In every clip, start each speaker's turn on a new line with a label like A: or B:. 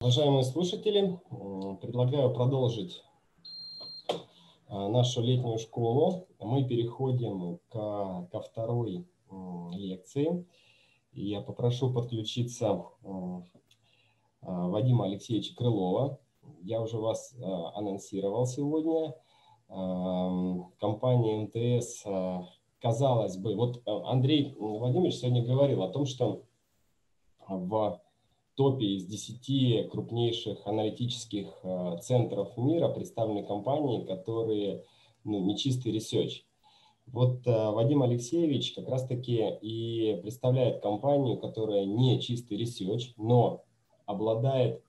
A: Уважаемые слушатели, предлагаю продолжить а, нашу летнюю школу. Мы переходим к, ко второй лекции. Я попрошу подключиться а, Вадима Алексеевича Крылова. Я уже вас а, анонсировал сегодня. Компания МТС, казалось бы, вот Андрей Владимирович сегодня говорил о том, что в топе из 10 крупнейших аналитических э, центров мира представлены компании, которые ну, не чистый research. Вот э, Вадим Алексеевич как раз-таки и представляет компанию, которая не чистый research, но обладает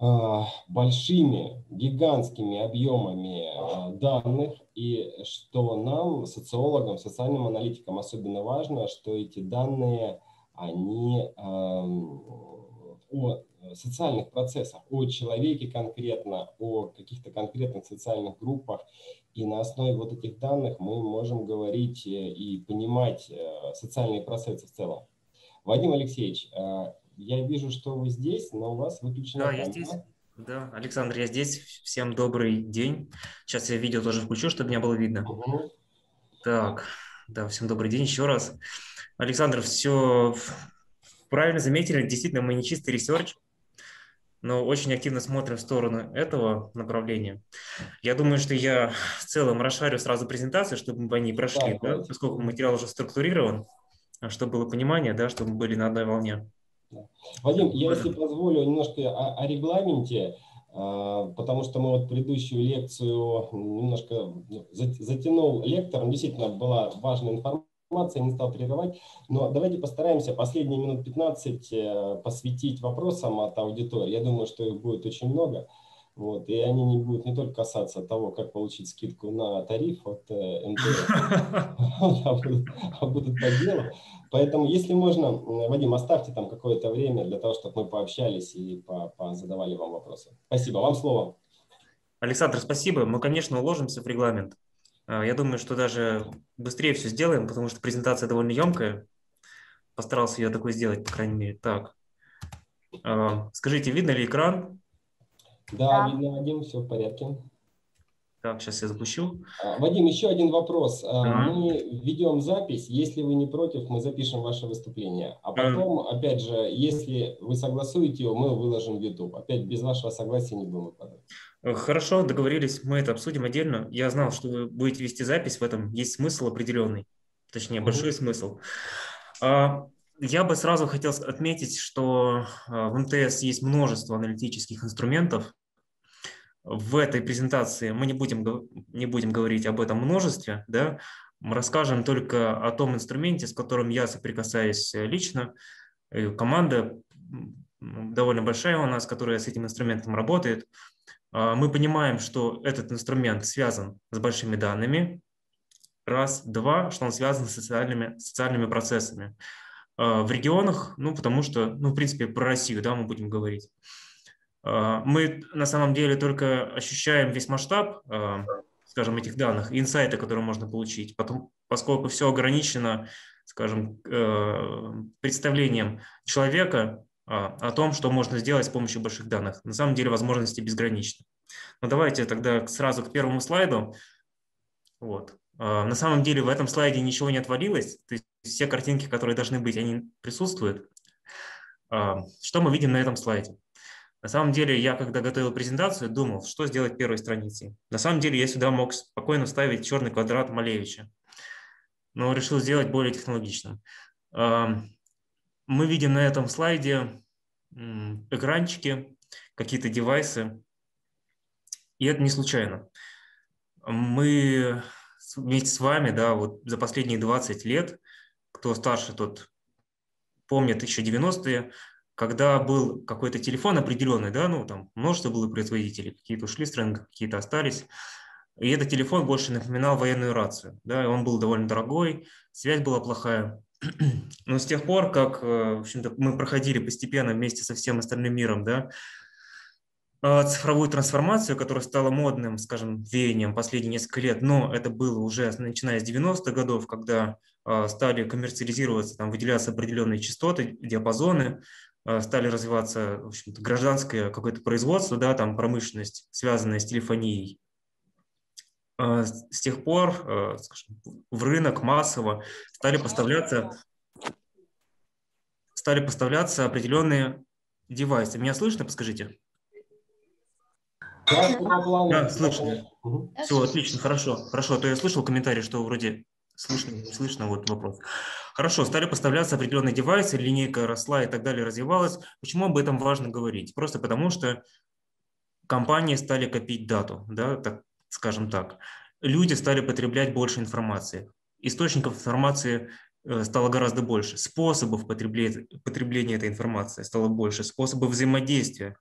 A: э, большими, гигантскими объемами данных, и что нам, социологам, социальным аналитикам особенно важно, что эти данные – они эм, о социальных процессах, о человеке конкретно, о каких-то конкретных социальных группах. И на основе вот этих данных мы можем говорить э, и понимать э, социальные процессы в целом. Вадим Алексеевич, э, я вижу, что вы здесь, но у вас выключена
B: Да, камера. я здесь. Да, Александр, я здесь. Всем добрый день. Сейчас я видео тоже включу, чтобы меня было видно. Угу. Так, да, всем добрый день еще раз. Александр, все правильно заметили, действительно, мы не чистый research, но очень активно смотрим в сторону этого направления. Я думаю, что я в целом расшарю сразу презентацию, чтобы мы по ней прошли, да, да, поскольку материал уже структурирован, чтобы было понимание, да, чтобы мы были на одной волне.
A: Вадим, я, если позволю, немножко о, о регламенте, а, потому что мы вот предыдущую лекцию немножко ну, затянул лектором, действительно была важная информация, информация, не стал прерывать. Но давайте постараемся последние минут 15 э, посвятить вопросам от аудитории. Я думаю, что их будет очень много. Вот, и они не будут не только касаться того, как получить скидку на тариф от э, МТС, а будут, а будут по делу. Поэтому, если можно, Вадим, оставьте там какое-то время для того, чтобы мы пообщались и задавали вам вопросы. Спасибо. Вам слово.
B: Александр, спасибо. Мы, конечно, уложимся в регламент. А, я думаю, что даже быстрее все сделаем, потому что презентация довольно емкая. Постарался ее такой сделать, по крайней мере. Так, а, скажите, видно ли экран?
A: Да, да. видно, Вадим, все в порядке.
B: Так, сейчас я запущу.
A: А, Вадим, еще один вопрос. Ага. Мы ведем запись. Если вы не против, мы запишем ваше выступление. А потом, ага. опять же, если вы согласуете его, мы выложим в YouTube. Опять без вашего согласия не будем выкладывать.
B: Э, хорошо, договорились, мы это обсудим отдельно. Я знал, что вы будете вести запись, в этом есть смысл определенный, точнее, большой mm-hmm. смысл. А, я бы сразу хотел отметить, что а, в МТС есть множество аналитических инструментов. В этой презентации мы не будем, не будем говорить об этом множестве, да? мы расскажем только о том инструменте, с которым я соприкасаюсь лично. Команда довольно большая у нас, которая с этим инструментом работает. А, мы понимаем, что этот инструмент связан с большими данными, раз, два, что он связан с социальными, социальными процессами. А, в регионах, ну, потому что, ну, в принципе, про Россию, да, мы будем говорить. А, мы на самом деле только ощущаем весь масштаб, скажем, этих данных, инсайты, которые можно получить, потом, поскольку все ограничено, скажем, э, представлением человека, а, о том, что можно сделать с помощью больших данных. На самом деле возможности безграничны. Но давайте тогда сразу к первому слайду. Вот. А, на самом деле в этом слайде ничего не отвалилось, то есть все картинки, которые должны быть, они присутствуют. А, что мы видим на этом слайде? На самом деле я, когда готовил презентацию, думал, что сделать первой страницей. На самом деле я сюда мог спокойно вставить черный квадрат Малевича, но решил сделать более технологичным мы видим на этом слайде экранчики, какие-то девайсы. И это не случайно. Мы вместе с вами, да, вот за последние 20 лет, кто старше, тот помнит еще 90-е, когда был какой-то телефон определенный, да, ну, там множество было производителей, какие-то ушли с рынка, какие-то остались, и этот телефон больше напоминал военную рацию, да, он был довольно дорогой, связь была плохая. Но с тех пор, как э, в общем-то, мы проходили постепенно вместе со всем остальным миром, да, э, цифровую трансформацию, которая стала модным, скажем, веянием последние несколько лет, но это было уже начиная с 90-х годов, когда э, стали коммерциализироваться, там, выделяться определенные частоты, диапазоны, стали развиваться в общем гражданское какое-то производство, да, там промышленность, связанная с телефонией. С тех пор скажем, в рынок массово стали поставляться, стали поставляться определенные девайсы. Меня слышно, подскажите? Да, слышно. Угу. Все, отлично, хорошо. Хорошо, а то я слышал комментарий, что вроде слышно, не слышно, вот вопрос. Хорошо, стали поставляться определенные девайсы, линейка росла и так далее, развивалась. Почему об этом важно говорить? Просто потому, что компании стали копить дату, да, так, скажем так. Люди стали потреблять больше информации. Источников информации э, стало гораздо больше. Способов потребления, потребления этой информации стало больше. Способов взаимодействия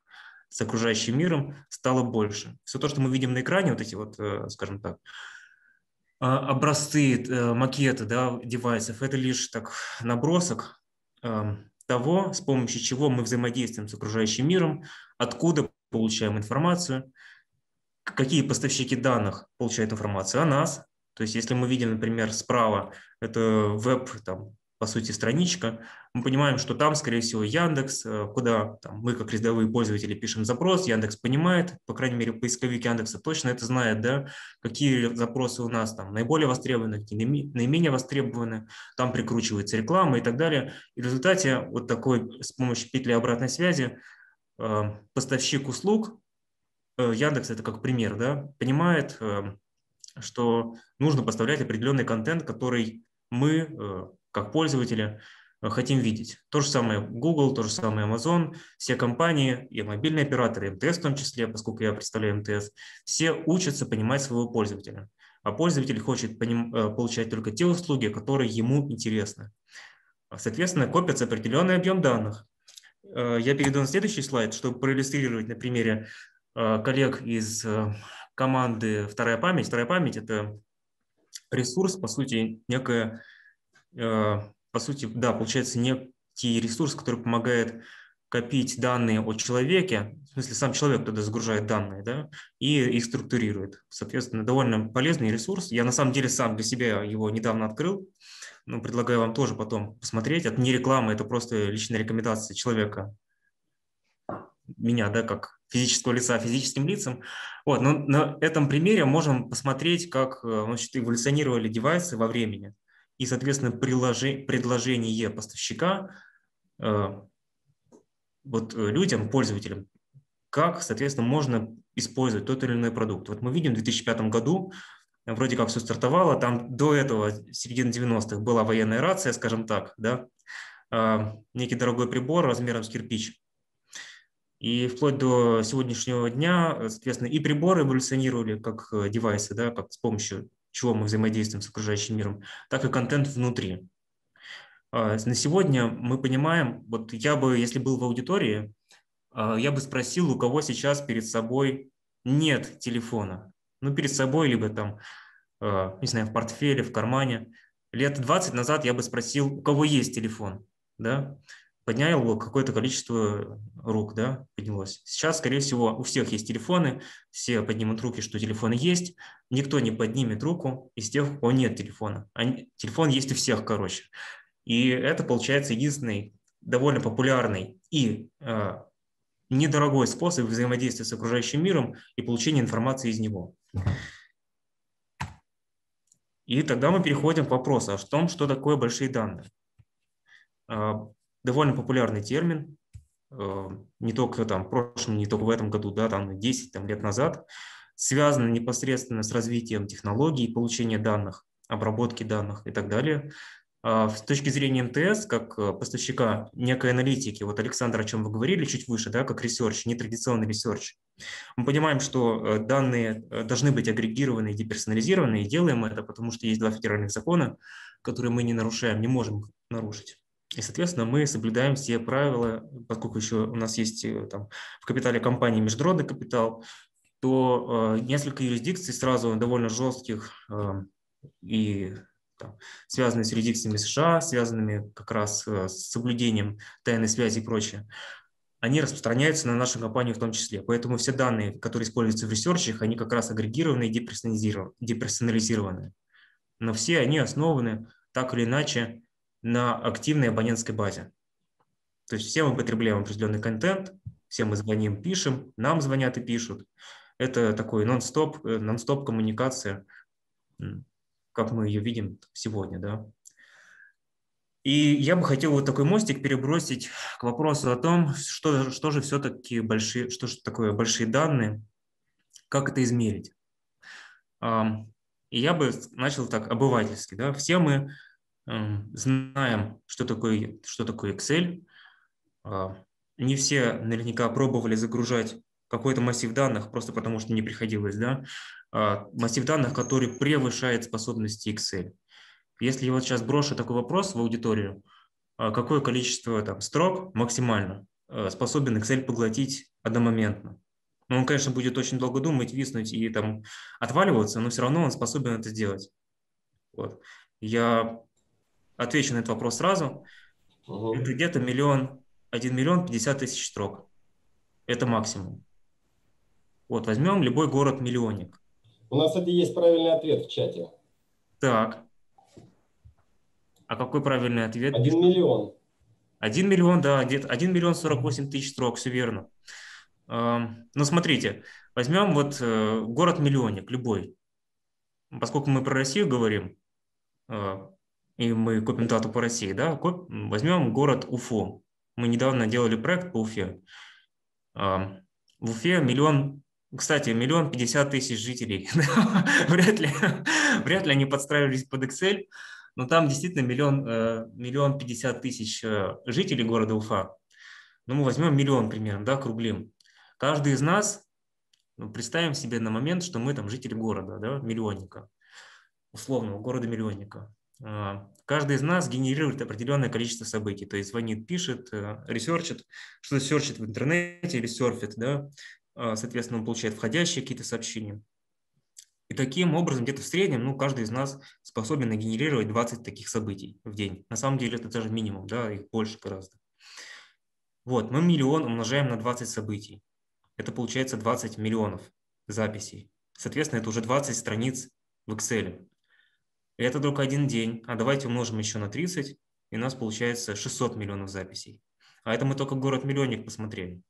B: с окружающим миром стало больше. Все то, что мы видим на экране, вот эти вот, э, скажем так, образцы, э, макеты да, девайсов, это лишь так набросок эм, того, с помощью чего мы взаимодействуем с окружающим миром, откуда получаем информацию, какие поставщики данных получают информацию о нас. То есть если мы видим, например, справа, это веб, там, по сути, страничка, мы понимаем, что там, скорее всего, Яндекс, э, куда там, мы, как рядовые пользователи, пишем запрос, Яндекс понимает, по крайней мере, поисковик Яндекса точно это знает, да, какие запросы у нас там наиболее востребованы, какие наименее востребованы, там прикручивается реклама и так далее. И в результате вот такой, с помощью петли обратной связи, э, поставщик услуг, э, Яндекс это как пример, да, понимает, что нужно поставлять определенный контент, который мы как пользователи э, хотим видеть. То же самое Google, то же самое Amazon, все компании и мобильные операторы, МТС в том числе, поскольку я представляю МТС, все учатся понимать своего пользователя. А пользователь хочет поним, э, получать только те услуги, которые ему интересны. Соответственно, копится определенный объем данных. Э, я перейду на следующий слайд, чтобы проиллюстрировать на примере коллег из команды «Вторая память». «Вторая память» – это ресурс, по сути, некая по сути, да, получается некий ресурс, который помогает копить данные о человеке, в смысле сам человек туда загружает данные, да, и их структурирует. Соответственно, довольно полезный ресурс. Я на самом деле сам для себя его недавно открыл, но предлагаю вам тоже потом посмотреть. Это не реклама, это просто личная рекомендация человека, меня, да, как физического лица физическим лицам. Вот, но на этом примере можем посмотреть, как э, значит, эволюционировали девайсы во времени и, соответственно, предложение поставщика э, вот э, людям, пользователям, как, соответственно, можно использовать тот или иной продукт. Вот мы видим в 2005 году, вроде как все стартовало, там до этого, середины 90-х, была военная рация, скажем так, да, э, некий дорогой прибор размером с кирпич. И вплоть до сегодняшнего дня, соответственно, и приборы эволюционировали как девайсы, да, как с помощью чего мы взаимодействуем с окружающим миром, так и контент внутри. А, на сегодня мы понимаем, вот я бы, если был в аудитории, а, я бы спросил, у кого сейчас перед собой нет телефона. Ну, перед собой, либо там, а, не знаю, в портфеле, в кармане. Лет 20 назад я бы спросил, у кого есть телефон, да? Поднял какое-то количество рук, да, поднялось. Сейчас, скорее всего, у всех есть телефоны, все поднимут руки, что телефоны есть, никто не поднимет руку из тех, у кого нет телефона. Они, телефон есть у всех, короче. И это, получается, единственный довольно популярный и э, недорогой способ взаимодействия с окружающим миром и получения информации из него. И тогда мы переходим к вопросу о том, что такое большие данные. Довольно популярный термин, э, не только там в прошлом, не только в этом году, да, там 10 там, лет назад, связано непосредственно с развитием технологий получения данных, обработки данных и так далее. А с точки зрения МТС, как э, поставщика некой аналитики, вот Александр, о чем вы говорили чуть выше, да, как research, нетрадиционный research, мы понимаем, что э, данные должны быть агрегированы и деперсонализированы, и делаем это, потому что есть два федеральных закона, которые мы не нарушаем, не можем нарушить. И, соответственно, мы соблюдаем все правила, поскольку еще у нас есть э, там, в капитале компании международный капитал, то э, несколько юрисдикций сразу довольно жестких э, и там, связанные с юрисдикциями США, связанными как раз э, с соблюдением тайной связи и прочее, они распространяются на нашу компанию в том числе. Поэтому все данные, которые используются в ресерчах, они как раз агрегированы и деперсонализированы. Но все они основаны так или иначе на активной абонентской базе. То есть все мы потребляем определенный контент, все мы звоним, пишем, нам звонят и пишут. Это такой нон-стоп, э, нон-стоп коммуникация, как мы ее видим сегодня, да. И я бы хотел вот такой мостик перебросить к вопросу о том, что, что же все-таки большие, что же такое большие данные, как это измерить. И я бы начал так обывательски. Да? Все мы знаем, что такое, что такое Excel. А, не все наверняка пробовали загружать какой-то массив данных, просто потому что не приходилось. Да? А, массив данных, который превышает способности Excel. Если я вот сейчас брошу такой вопрос в аудиторию, а, какое количество там, строк максимально способен Excel поглотить одномоментно? Ну, он, конечно, будет очень долго думать, виснуть и там отваливаться, но все равно он способен это сделать. Вот. Я отвечу на этот вопрос сразу. Угу. Это где-то миллион, один миллион пятьдесят тысяч строк. Это максимум. Вот, возьмем любой город-миллионник.
A: У нас, это есть правильный ответ в чате.
B: Так. А какой правильный ответ?
A: Один миллион.
B: Один миллион, да, где-то один миллион сорок восемь тысяч строк, все верно. Ну, смотрите, возьмем вот э, город-миллионник, любой. Поскольку мы про Россию говорим, э, и мы копим дату по России, да, возьмем город Уфу. Мы недавно делали проект по Уфе. В Уфе миллион, кстати, миллион пятьдесят тысяч жителей. вряд, ли, вряд ли они подстраивались под Excel, но там действительно миллион, э, миллион пятьдесят тысяч жителей города Уфа. Ну, мы возьмем миллион примерно, да, круглим. Каждый из нас, ну, представим себе на момент, что мы там жители города, да, миллионника, условного города-миллионника. А, каждый из нас генерирует определенное количество событий, то есть звонит, пишет, э, research ит, что-то серчит в интернете или серфит, да, а, соответственно, он получает входящие какие-то сообщения. И таким образом, где-то в среднем, ну, каждый из нас способен генерировать 20 таких событий в день. На самом деле это даже минимум, да, их больше гораздо. Вот, мы миллион умножаем на 20 событий это получается 20 миллионов записей. Соответственно, это уже 20 страниц в Excel. Это только один день. А давайте умножим еще на 30, и у нас получается 600 миллионов записей. А это мы только город-миллионник посмотрели.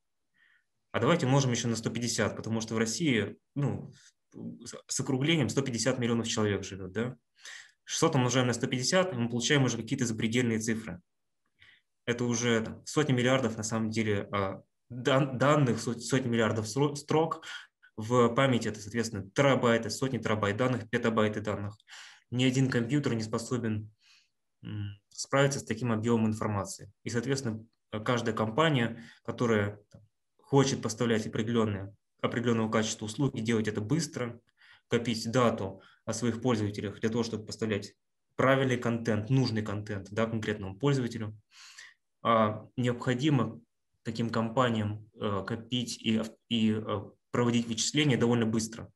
B: А давайте умножим еще на 150, потому что в России, ну, с округлением 150 миллионов человек живет, да? 600 умножаем на 150, и мы получаем уже какие-то запредельные цифры. Это уже там, сотни миллиардов на самом деле а, данных, сотни миллиардов строк, в памяти это, соответственно, терабайты, сотни терабайт данных, петабайты данных. Ни один компьютер не способен справиться с таким объемом информации. И, соответственно, каждая компания, которая хочет поставлять определенные, определенного качества услуги, делать это быстро, копить дату о своих пользователях для того, чтобы поставлять правильный контент, нужный контент да, конкретному пользователю, а необходимо таким компаниям э, копить и, и э, проводить вычисления довольно быстро.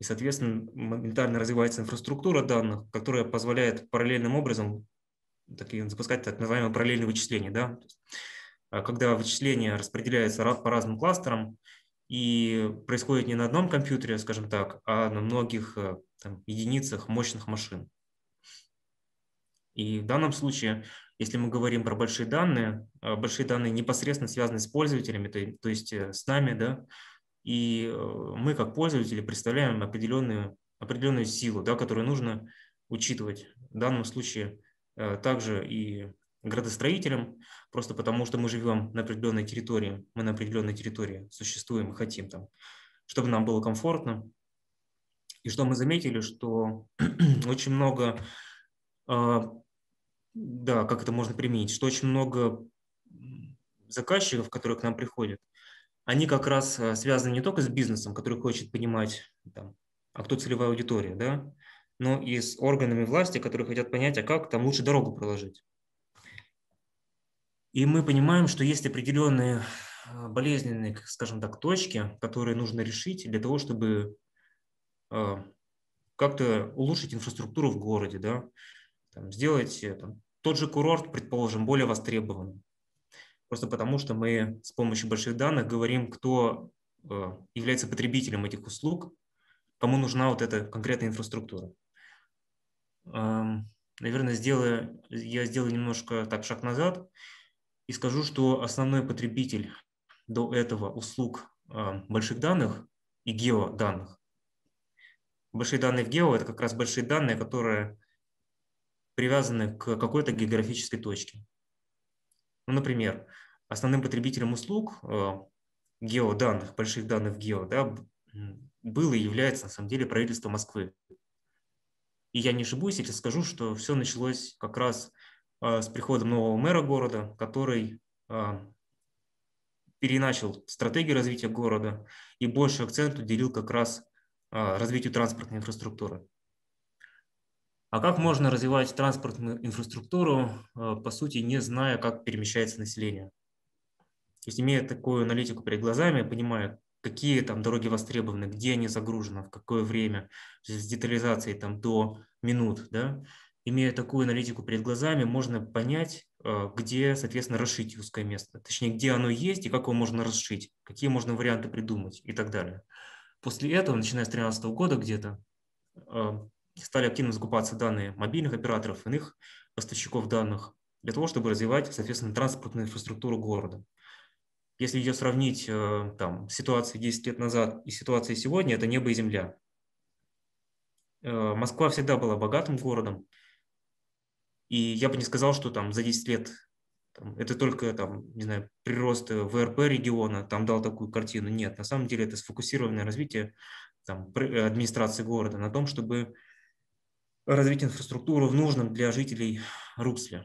B: И, соответственно, моментально развивается инфраструктура данных, которая позволяет параллельным образом такие, запускать так называемые параллельные вычисления. Да? А когда вычисления распределяются по разным кластерам, и происходит не на одном компьютере, скажем так, а на многих э, там, единицах мощных машин. И в данном случае если мы говорим про большие данные, а, большие данные непосредственно связаны с пользователями, то, то есть э, с нами, да, и э, мы как пользователи представляем определенную, определенную силу, да, которую нужно учитывать. В данном случае э, также и градостроителям, просто потому что мы живем на определенной территории, мы на определенной территории существуем и хотим там, чтобы нам было комфортно. И что мы заметили, что очень много а, да, как это можно применить, что очень много заказчиков, которые к нам приходят, они как раз э, связаны не только с бизнесом, который хочет понимать, там, а кто целевая аудитория, да, но и с органами власти, которые хотят понять, а как там лучше дорогу проложить. И мы понимаем, что есть определенные э, болезненные, скажем так, точки, которые нужно решить для того, чтобы э, как-то улучшить инфраструктуру в городе, да, там, сделать там, тот же курорт, предположим, более востребован. Просто потому, что мы с помощью больших данных говорим, кто э, является потребителем этих услуг, кому нужна вот эта конкретная инфраструктура. Наверное, сделаю, я сделаю немножко так шаг назад и скажу, что основной потребитель до этого услуг больших данных и геоданных. Большие данные в гео – это как раз большие данные, которые привязаны к какой-то географической точке. Ну, например, основным потребителем услуг геоданных, больших данных гео, да, было и является на самом деле правительство Москвы. И я не ошибусь, если скажу, что все началось как раз а, с приходом нового мэра города, который а, переначал стратегию развития города и больше акцент уделил как раз развитию транспортной инфраструктуры. А как можно развивать транспортную инфраструктуру, по сути, не зная, как перемещается население? То есть, имея такую аналитику перед глазами, понимая, какие там дороги востребованы, где они загружены, в какое время, с детализацией там до минут, да, имея такую аналитику перед глазами, можно понять, э, где, соответственно, расшить узкое место. Точнее, где оно есть и как его можно расшить, какие можно варианты придумать и так далее. После этого, начиная с 2013 года где-то, э, стали активно закупаться данные мобильных операторов, иных поставщиков данных, для того, чтобы развивать, соответственно, транспортную инфраструктуру города. Если ее сравнить э, там, ситуацией 10 лет назад и ситуацией сегодня, это небо и земля. Э, Москва всегда была богатым городом, и я бы не сказал, что там за 10 лет там, это только там, не знаю, прирост ВРП региона там дал такую картину. Нет, на самом деле это сфокусированное развитие там, администрации города на том, чтобы развить инфраструктуру в нужном для жителей русле.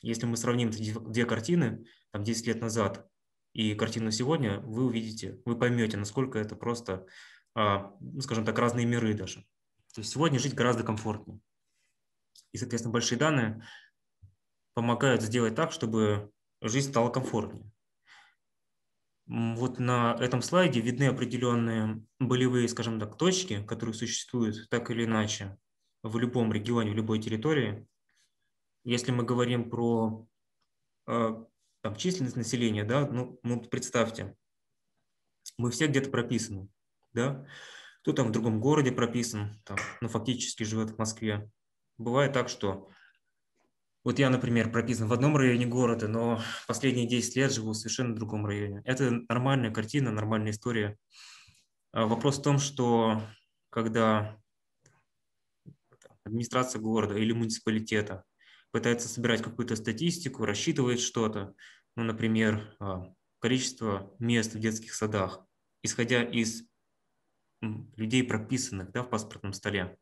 B: Если мы сравним эти две картины, там 10 лет назад и картину сегодня, вы увидите, вы поймете, насколько это просто, а, ну, скажем так, разные миры даже. То есть сегодня жить гораздо комфортнее. И, соответственно, большие данные помогают сделать так, чтобы жизнь стала комфортнее. Вот на этом слайде видны определенные болевые, скажем так, точки, которые существуют так или иначе в любом регионе, в любой территории. Если мы говорим про а, там, численность населения, да, ну, ну представьте, мы все где-то прописаны, да, кто там в другом городе прописан, там, ну, фактически живет в Москве. Бывает так, что вот я, например, прописан в одном районе города, но последние 10 лет живу в совершенно другом районе. Это нормальная картина, нормальная история. А вопрос в том, что когда администрация города или муниципалитета пытается собирать какую-то статистику, рассчитывает что-то, ну, например, а, количество мест в детских садах, исходя из людей, прописанных да, в паспортном столе,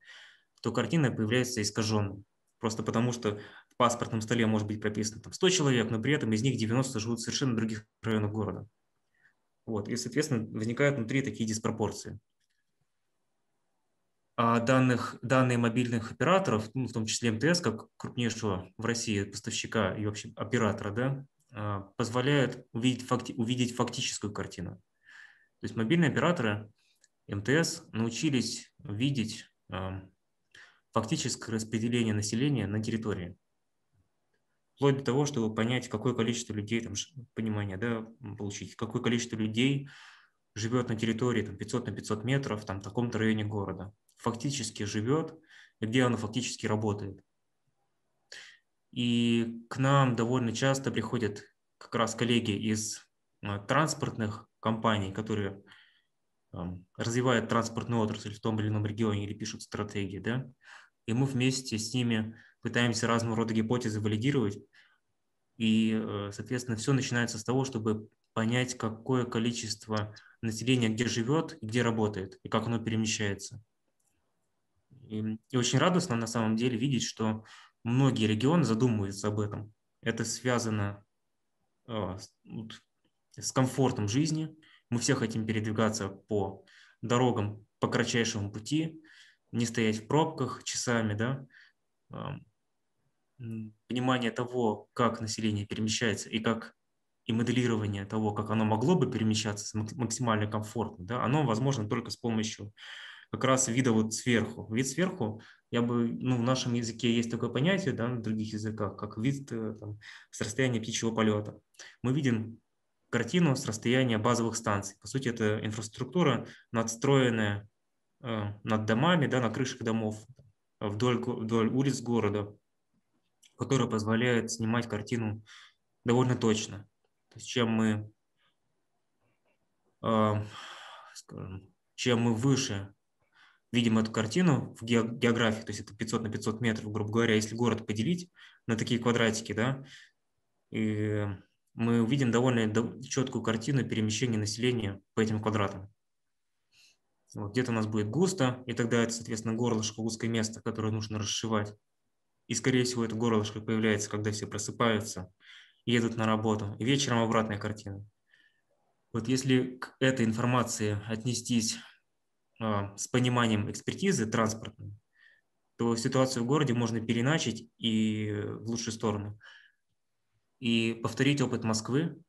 B: то картина появляется искаженной. Просто потому, что в паспортном столе может быть прописано там, 100 человек, но при этом из них 90 живут в совершенно других районах города. Вот. И, соответственно, возникают внутри такие диспропорции данных, данные мобильных операторов, ну, в том числе МТС, как крупнейшего в России поставщика и вообще оператора, да, а, позволяют увидеть, факти, увидеть фактическую картину. То есть мобильные операторы МТС научились видеть а, фактическое распределение населения на территории. Вплоть до того, чтобы понять, какое количество людей, там, понимание, да, получить, какое количество людей живет на территории там, 500 на 500 метров, там, в таком-то районе города фактически живет и где оно фактически работает. И к нам довольно часто приходят как раз коллеги из а, транспортных компаний, которые развивают транспортную отрасль в том или ином регионе или пишут стратегии, да, и мы вместе с ними пытаемся разного рода гипотезы валидировать, и, э, соответственно, все начинается с того, чтобы понять, какое количество населения где живет, где работает, и как оно перемещается. И, и очень радостно на самом деле видеть, что многие регионы задумываются об этом. Это связано э, с комфортом жизни. Мы все хотим передвигаться по дорогам по кратчайшему пути, не стоять в пробках часами, да, понимание того, как население перемещается и как и моделирование того, как оно могло бы перемещаться максимально комфортно, да, оно возможно только с помощью как раз вида вот сверху. Вид сверху, я бы, ну, в нашем языке есть такое понятие, да, на других языках, как вид э, там, с расстояния птичьего полета. Мы видим картину с расстояния базовых станций. По сути, это инфраструктура, надстроенная э, над домами, да, на крышах домов, вдоль, вдоль улиц города, которая позволяет снимать картину довольно точно. То есть чем мы, э, скажем, чем мы выше видим эту картину в географии, то есть это 500 на 500 метров, грубо говоря, если город поделить на такие квадратики, да, и мы увидим довольно четкую картину перемещения населения по этим квадратам. Вот, где-то у нас будет густо, и тогда это, соответственно, горлышко, узкое место, которое нужно расшивать. И, скорее всего, это горлышко появляется, когда все просыпаются, едут на работу, и вечером обратная картина. Вот если к этой информации отнестись с пониманием экспертизы транспортной, то ситуацию в городе можно переначить и в лучшую сторону. И повторить опыт Москвы,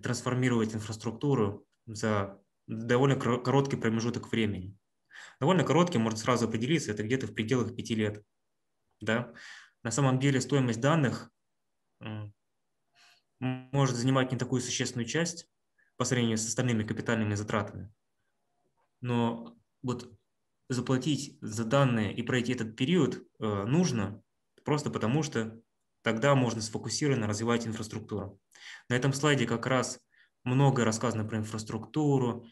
B: трансформировать инфраструктуру за довольно короткий промежуток времени. Довольно короткий, может сразу определиться, это где-то в пределах пяти лет. Да? На самом деле стоимость данных может занимать не такую существенную часть по сравнению с остальными капитальными затратами. Но вот заплатить за данные и пройти этот период э, нужно просто потому, что тогда можно сфокусированно развивать инфраструктуру. На этом слайде как раз много рассказано про инфраструктуру,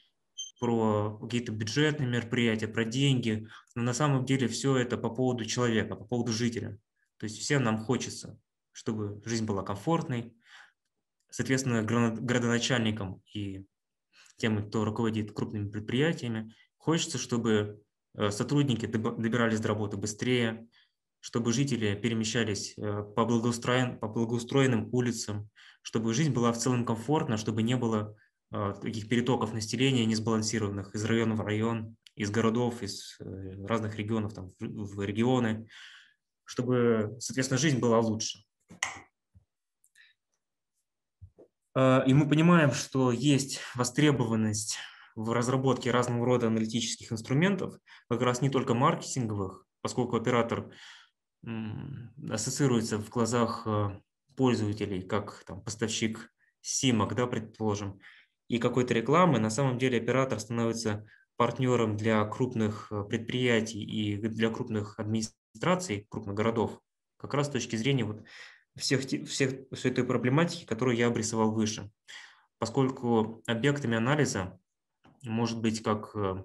B: про какие-то бюджетные мероприятия, про деньги, но на самом деле все это по поводу человека, по поводу жителя. То есть всем нам хочется, чтобы жизнь была комфортной, соответственно, градоначальникам и тем, кто руководит крупными предприятиями, хочется, чтобы э, сотрудники добирались до работы быстрее, чтобы жители перемещались э, по, благоустроен, по благоустроенным улицам, чтобы жизнь была в целом комфортна, чтобы не было а, таких перетоков населения несбалансированных из района в район, из городов, из э, разных регионов там, в регионы, чтобы, соответственно, жизнь была лучше. А, и мы понимаем, что есть востребованность в разработке разного рода аналитических инструментов, как раз не только маркетинговых, поскольку оператор ассоциируется в глазах э, пользователей как там, поставщик симок, да, предположим, и какой-то рекламы, на самом деле оператор становится партнером для крупных э, предприятий и для крупных администраций, крупных городов, как раз с точки зрения вот всех, всех, всей этой проблематики, которую я обрисовал выше. Поскольку объектами анализа может быть как э,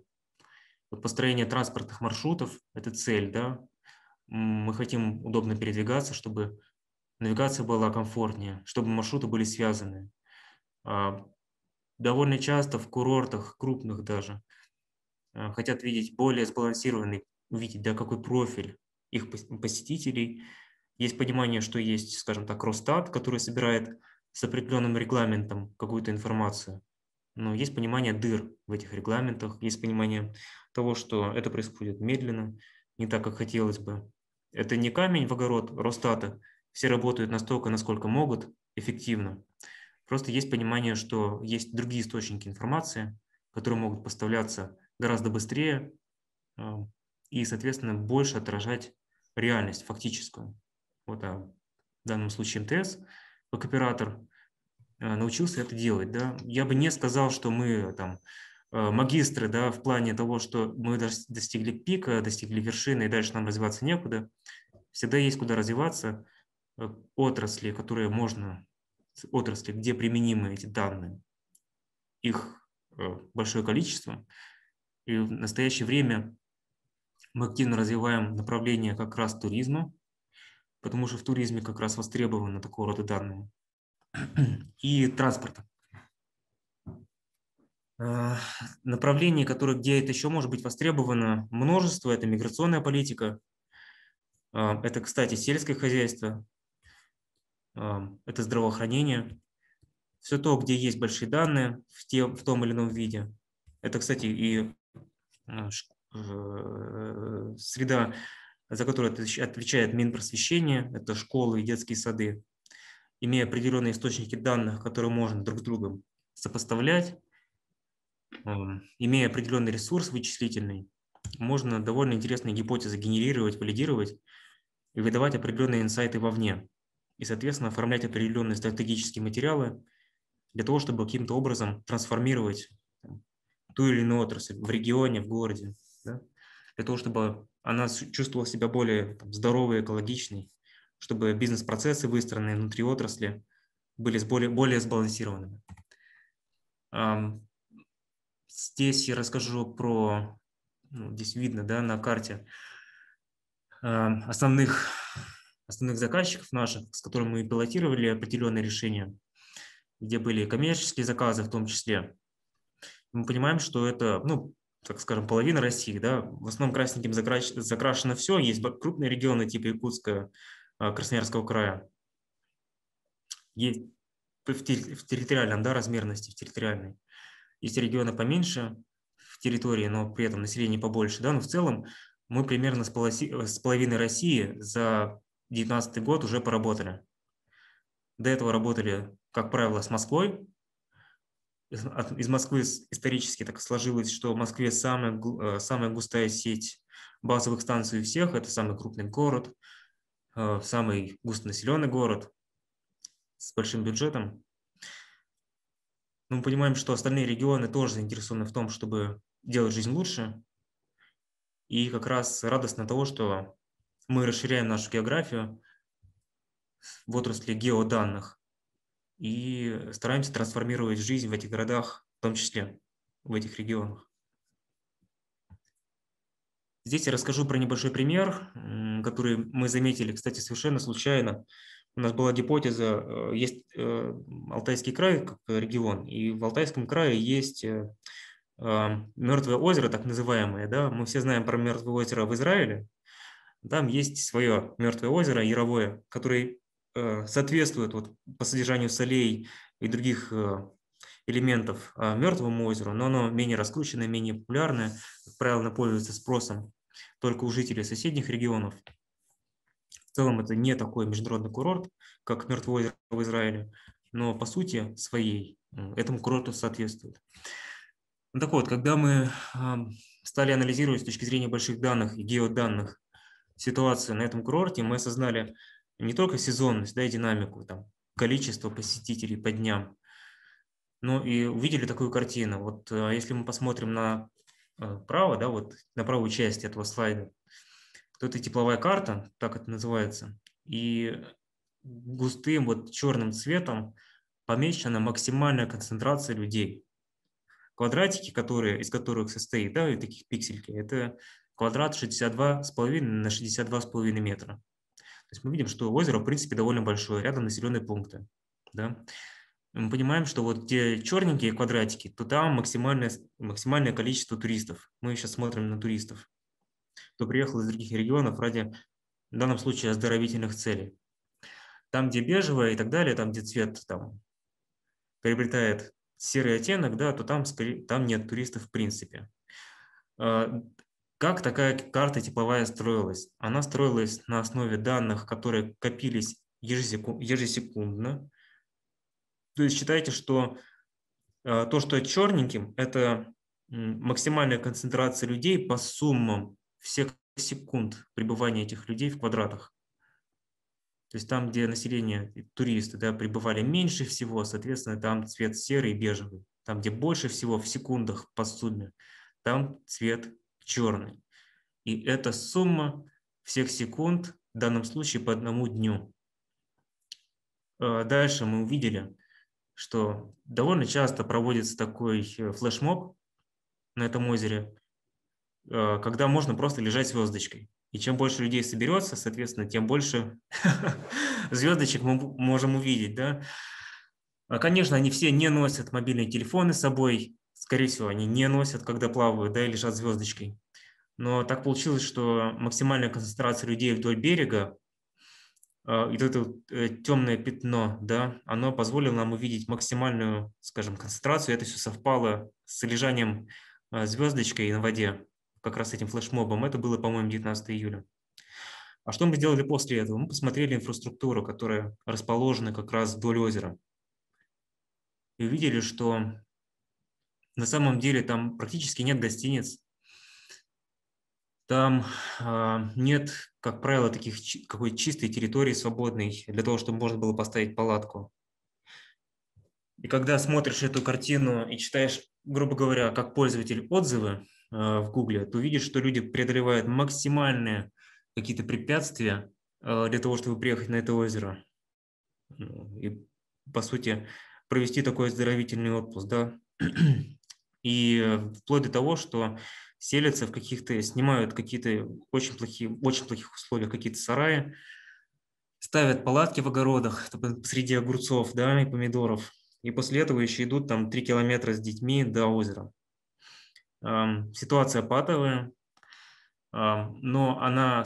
B: построение транспортных маршрутов, это цель, да, мы хотим удобно передвигаться, чтобы навигация была комфортнее, чтобы маршруты были связаны. А, довольно часто в курортах, крупных даже, э, хотят видеть более сбалансированный, увидеть, да, какой профиль их посетителей. Есть понимание, что есть, скажем так, Росстат, который собирает с определенным регламентом какую-то информацию. Но есть понимание дыр в этих регламентах, есть понимание того, что это происходит медленно, не так, как хотелось бы. Это не камень в огород Росстата. Все работают настолько, насколько могут, эффективно. Просто есть понимание, что есть другие источники информации, которые могут поставляться гораздо быстрее а, и, соответственно, больше отражать реальность фактическую. Вот а в данном случае МТС, как оператор, а, научился это делать. Да? Я бы не сказал, что мы там а, магистры да, в плане того, что мы достигли пика, достигли вершины, и дальше нам развиваться некуда. Всегда есть куда развиваться. Отрасли, которые можно отрасли, где применимы эти данные, их э, большое количество. И в настоящее время мы активно развиваем направление как раз туризма, потому что в туризме как раз востребованы такого рода данные, и транспорта. Э, направлений, которые, где это еще может быть востребовано, множество. Это миграционная политика, э, это, кстати, сельское хозяйство, это здравоохранение, все то, где есть большие данные в, те, в том или ином виде. Это, кстати, и э, среда, за которую отвечает Минпросвещение, это школы и детские сады, имея определенные источники данных, которые можно друг с другом сопоставлять, имея определенный ресурс вычислительный, можно довольно интересные гипотезы генерировать, валидировать и выдавать определенные инсайты вовне и, соответственно, оформлять определенные стратегические материалы для того, чтобы каким-то образом трансформировать ту или иную отрасль в регионе, в городе, да? для того, чтобы она чувствовала себя более там, здоровой, экологичной, чтобы бизнес-процессы, выстроенные внутри отрасли, были более, более сбалансированными. Здесь я расскажу про, ну, здесь видно да, на карте, основных, основных заказчиков наших, с которыми мы пилотировали определенные решения, где были коммерческие заказы в том числе. Мы понимаем, что это, ну, так скажем, половина России, да, в основном красненьким закрашено все, есть крупные регионы типа Якутска, а, Красноярского края, есть в территориальном, да, размерности, в территориальной. Есть регионы поменьше в территории, но при этом население побольше, да, но в целом мы примерно с, полоси, с половиной России за 2019 год уже поработали. До этого работали, как правило, с Москвой. Из Москвы исторически так сложилось, что в Москве самая, э, самая густая сеть базовых станций у всех, это самый крупный город, э, самый густонаселенный город с большим бюджетом. Но мы понимаем, что остальные регионы тоже заинтересованы в том, чтобы делать жизнь лучше. И как раз радостно того, что мы расширяем нашу географию в отрасли геоданных и стараемся трансформировать жизнь в этих городах, в том числе в этих регионах. Здесь я расскажу про небольшой пример, который мы заметили, кстати, совершенно случайно. У нас была гипотеза, э, есть э, Алтайский край как регион, и в Алтайском крае есть э, мертвое озеро, так называемое. Да? Мы все знаем про мертвое озеро в Израиле. Там есть свое мертвое озеро, яровое, которое соответствует вот, по содержанию солей и других элементов мертвому озеру, но оно менее раскрученное, менее популярное, как правило, пользуется спросом только у жителей соседних регионов. В целом это не такой международный курорт, как Мертвое озеро в Израиле, но по сути своей этому курорту соответствует. Ну, так вот, когда мы стали анализировать с точки зрения больших данных и геоданных ситуацию на этом курорте, мы осознали не только сезонность да, и динамику, там, количество посетителей по дням, но и увидели такую картину. Вот а, если мы посмотрим на а, право, да, вот на правую часть этого слайда, то это тепловая карта, так это называется, и густым вот черным цветом помечена максимальная концентрация людей. Квадратики, которые, из которых состоит, да, таких пиксельки, это квадрат 62,5 на 62,5 метра. То есть мы видим, что озеро, в принципе, довольно большое, рядом населенные пункты. Да? Мы понимаем, что вот где черненькие квадратики, то там максимальное, максимальное количество туристов. Мы сейчас смотрим на туристов кто приехал из других регионов ради, в данном случае, оздоровительных целей. Там, где бежевое и так далее, там, где цвет там, приобретает серый оттенок, да, то там, там нет туристов в принципе. Как такая карта типовая строилась? Она строилась на основе данных, которые копились ежесекундно. То есть считайте, что а, то, что черненьким, это максимальная концентрация людей по суммам всех секунд пребывания этих людей в квадратах. То есть там, где население, туристы да, пребывали меньше всего, соответственно, там цвет серый и бежевый. Там, где больше всего в секундах по сумме, там цвет черный. И это сумма всех секунд, в данном случае по одному дню. А дальше мы увидели, что довольно часто проводится такой э, флешмоб на этом озере, Э, когда можно просто лежать звездочкой. И чем больше людей соберется, соответственно, тем больше звездочек мы можем увидеть. Да? А, конечно, они все не носят мобильные телефоны с собой. Скорее всего, они не носят, когда плавают, да, и лежат звездочкой. Но так получилось, что максимальная концентрация людей вдоль берега э, и это э, темное пятно, да, оно позволило нам увидеть максимальную, скажем, концентрацию. Это все совпало с лежанием звездочкой на воде как раз этим флешмобом. Это было, по-моему, 19 июля. А что мы сделали после этого? Мы посмотрели инфраструктуру, которая расположена как раз вдоль озера. И увидели, что на самом деле там практически нет гостиниц. Там э, нет, как правило, таких какой чистой территории свободной для того, чтобы можно было поставить палатку. И когда смотришь эту картину и читаешь, грубо говоря, как пользователь отзывы, Э, в Гугле, то видишь, что люди преодолевают максимальные какие-то препятствия э, для того, чтобы приехать на это озеро. Ну, и по сути, провести такой оздоровительный отпуск, да, и вплоть до того, что селятся в каких-то, снимают какие-то очень плохие, очень плохих условиях какие-то сараи, ставят палатки в огородах среди огурцов, да, и помидоров, и после этого еще идут там три километра с детьми до озера. Ситуация патовая, но она,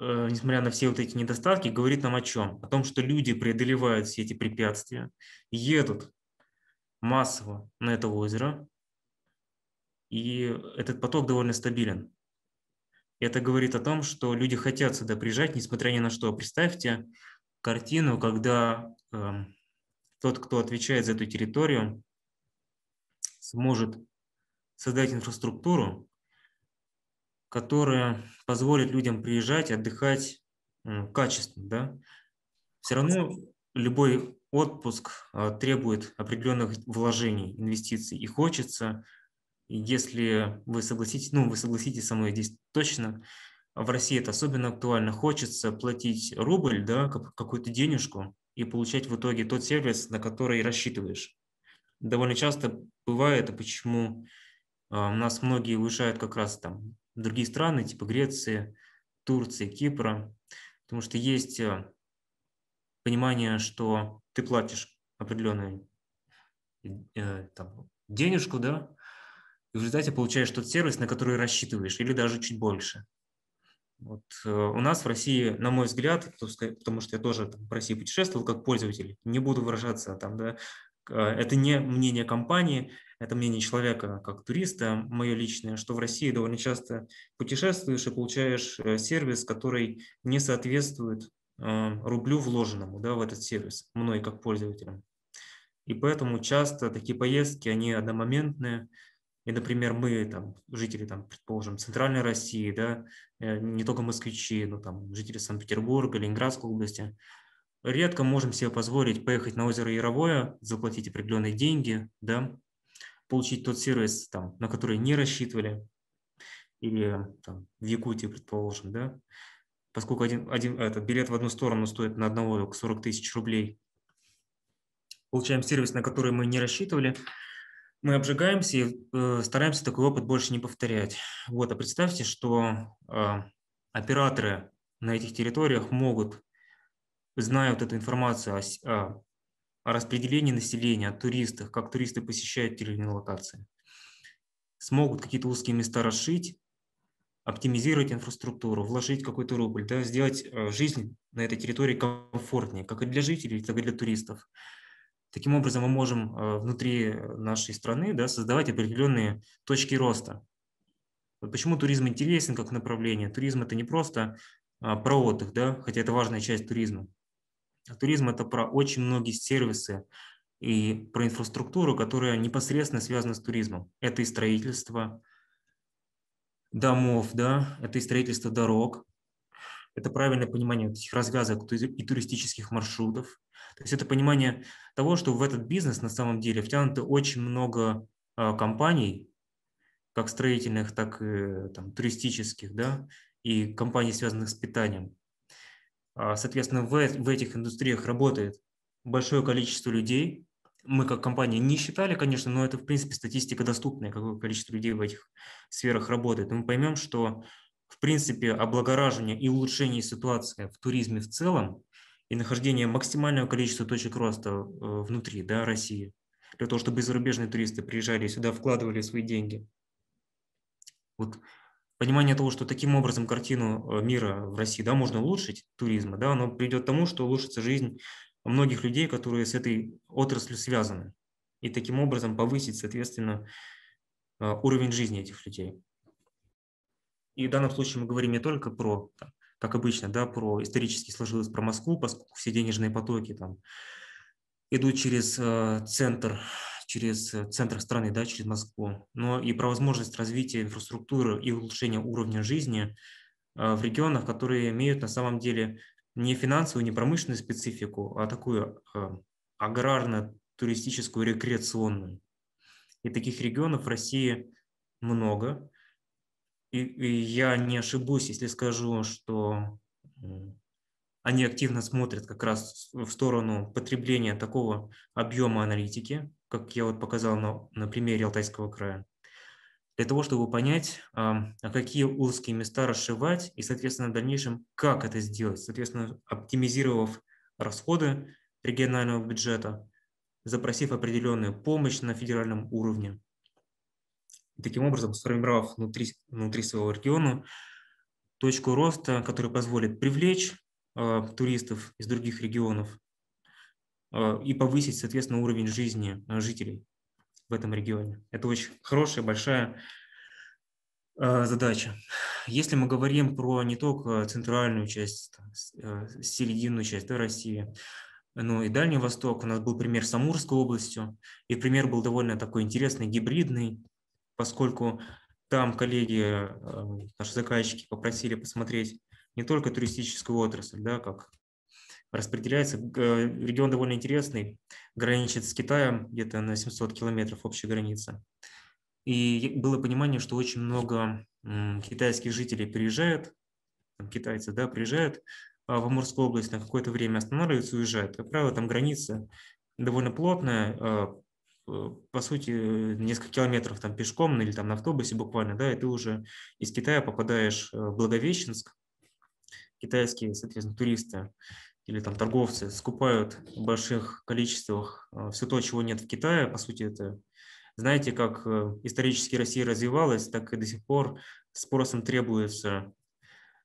B: э, несмотря на все вот эти недостатки, говорит нам о чем? О том, что люди преодолевают все эти препятствия, едут массово на это озеро, и этот поток довольно стабилен. Это говорит о том, что люди хотят сюда приезжать, несмотря ни на что. Представьте картину, когда э, тот, кто отвечает за эту территорию, сможет создать инфраструктуру, которая позволит людям приезжать, отдыхать э, качественно. Да? Все равно любой отпуск э, требует определенных вложений, инвестиций. И хочется если вы согласитесь, ну, вы согласитесь со мной здесь точно, в России это особенно актуально, хочется платить рубль, да, какую-то денежку и получать в итоге тот сервис, на который рассчитываешь. Довольно часто бывает, почему а, у нас многие уезжают как раз там в другие страны, типа Греции, Турции, Кипра, потому что есть а, понимание, что ты платишь определенную э, там, денежку, да, и в результате получаешь тот сервис, на который рассчитываешь, или даже чуть больше. Вот. Э, у нас в России, на мой взгляд, потому что я тоже там, в России путешествовал как пользователь, не буду выражаться там, да, это не мнение компании, это мнение человека как туриста, мое личное, что в России довольно часто путешествуешь и получаешь э, сервис, который не соответствует э, рублю вложенному да, в этот сервис, мной как пользователем. И поэтому часто такие поездки, они одномоментные, и, например, мы, там, жители, там, предположим, Центральной России, да, э, не только москвичи, но там жители Санкт-Петербурга, Ленинградской области, редко можем себе позволить поехать на озеро Яровое, заплатить определенные деньги, да, получить тот сервис, там, на который не рассчитывали, или там, в Якутии, предположим, да, поскольку один, один, этот билет в одну сторону стоит на одного 40 тысяч рублей, получаем сервис, на который мы не рассчитывали – мы обжигаемся и э, стараемся такой опыт больше не повторять. Вот, а представьте, что э, операторы на этих территориях могут, зная вот эту информацию о, о, о распределении населения, о туристах, как туристы посещают те или иные локации, смогут какие-то узкие места расшить, оптимизировать инфраструктуру, вложить какой-то рубль, да, сделать э, жизнь на этой территории комфортнее, как и для жителей, так и для туристов. Таким образом, мы можем э, внутри нашей страны да, создавать определенные точки роста. Вот почему туризм интересен как направление? Туризм – это не просто а, про отдых, да, хотя это важная часть туризма. Туризм – это про очень многие сервисы и про инфраструктуру, которая непосредственно связана с туризмом. Это и строительство домов, да, это и строительство дорог, это правильное понимание этих развязок и туристических маршрутов, то есть это понимание того, что в этот бизнес на самом деле втянуто очень много а, компаний, как строительных, так и там, туристических, да, и компаний, связанных с питанием. А, соответственно, в, в этих индустриях работает большое количество людей. Мы как компания не считали, конечно, но это, в принципе, статистика доступная, какое количество людей в этих сферах работает. Мы поймем, что, в принципе, облагораживание и улучшение ситуации в туризме в целом и нахождение максимального количества точек роста э, внутри да, России, для того, чтобы зарубежные туристы приезжали сюда, вкладывали свои деньги. Вот понимание того, что таким образом картину э, мира в России да, можно улучшить, туризма, да, оно придет к тому, что улучшится жизнь многих людей, которые с этой отраслью связаны. И таким образом повысить, соответственно, э, уровень жизни этих людей. И в данном случае мы говорим не только про как обычно, да, про исторически сложилось про Москву, поскольку все денежные потоки там идут через э, центр, через центр страны, да, через Москву, но и про возможность развития инфраструктуры и улучшения уровня жизни э, в регионах, которые имеют на самом деле не финансовую, не промышленную специфику, а такую аграрно-туристическую, рекреационную. И таких регионов в России много. И, и я не ошибусь, если скажу, что они активно смотрят как раз в сторону потребления такого объема аналитики, как я вот показал на, на примере Алтайского края, для того, чтобы понять, а какие узкие места расшивать и, соответственно, в дальнейшем, как это сделать, соответственно, оптимизировав расходы регионального бюджета, запросив определенную помощь на федеральном уровне. таким образом, сформировав внутри, внутри своего региона точку роста, которая позволит привлечь э, туристов из других регионов э, и повысить, соответственно, уровень жизни э, жителей в этом регионе. Это очень хорошая, большая э, задача. Если мы говорим про не только центральную часть, э, серединную часть да, России, ну и Дальний Восток. У нас был пример с Амурской областью, и пример был довольно такой интересный, гибридный, поскольку там коллеги, э, наши заказчики попросили посмотреть не только туристическую отрасль, да, как распределяется. Регион довольно интересный, граничит с Китаем где-то на 700 километров общей границы. И было понимание, что очень много китайских жителей приезжают, китайцы, да, приезжают а, в Амурскую область на какое-то время останавливаются и уезжают. Как правило, там граница довольно плотная, а, э, по сути, несколько километров там пешком или там на автобусе буквально, да, и ты уже из Китая попадаешь в Благовещенск. Китайские, соответственно, туристы или там торговцы скупают в больших количествах а, все то, чего нет в Китае. По сути, это, знаете, как э, исторически Россия развивалась, так и до сих пор спросом требуется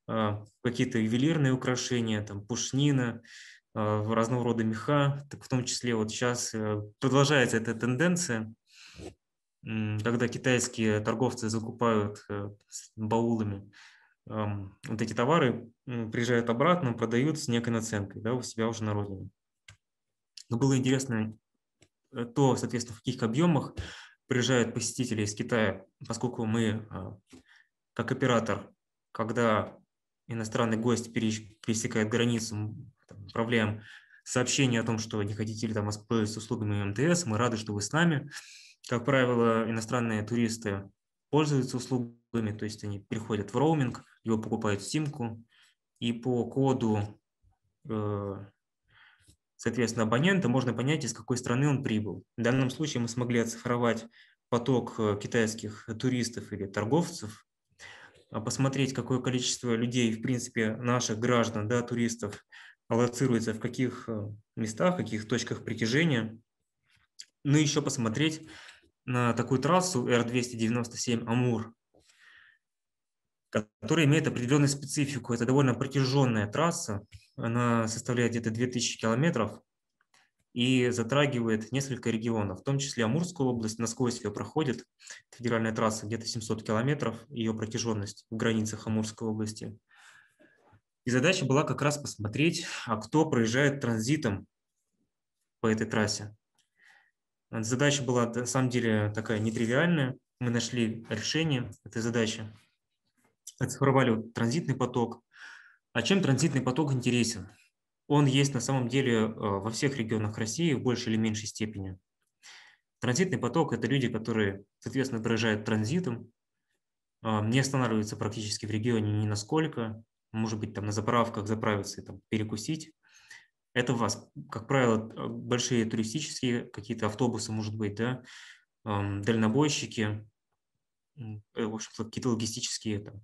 B: а, какие-то ювелирные украшения, там пушнина, разного рода меха, так в том числе вот сейчас э, продолжается эта тенденция, когда китайские торговцы закупают э, баулами вот эти товары, приезжают обратно, продают с некой наценкой да, у себя уже на родине. Но было интересно э, то, соответственно, в каких объемах приезжают посетители из Китая, поскольку мы, а, как оператор, когда иностранный гость пересекает границу, отправляем сообщение о том, что не хотите ли там воспользоваться услугами МТС, мы рады, что вы с нами. Как правило, иностранные туристы пользуются услугами, то есть они переходят в роуминг, его покупают симку, и по коду, э, соответственно, абонента можно понять, из какой страны он прибыл. В данном случае мы смогли оцифровать поток э, китайских туристов или торговцев а, посмотреть, какое количество людей, в принципе, наших граждан, да, туристов, аллоцируется в каких э, местах, в каких точках притяжения. Ну и еще посмотреть на такую трассу R297 Амур, которая имеет определенную специфику. Это довольно протяженная трасса, она составляет где-то 2000 километров, и затрагивает несколько регионов, в том числе Амурскую область, насквозь ее проходит. Федеральная трасса где-то 700 километров, ее протяженность в границах Амурской области. И задача была как раз посмотреть, а кто проезжает транзитом по этой трассе. Задача была на самом деле такая нетривиальная. Мы нашли решение этой задачи. Оцифровали транзитный поток. А чем транзитный поток интересен? он есть на самом деле э, во всех регионах России в большей или меньшей степени. Транзитный поток – это люди, которые, соответственно, проезжают транзитом, а, не останавливаются практически в регионе ни на сколько, может быть, там на заправках заправиться и там, перекусить. Это вас, как правило, большие туристические какие-то автобусы, может быть, да, дальнобойщики, э, в общем какие-то логистические там,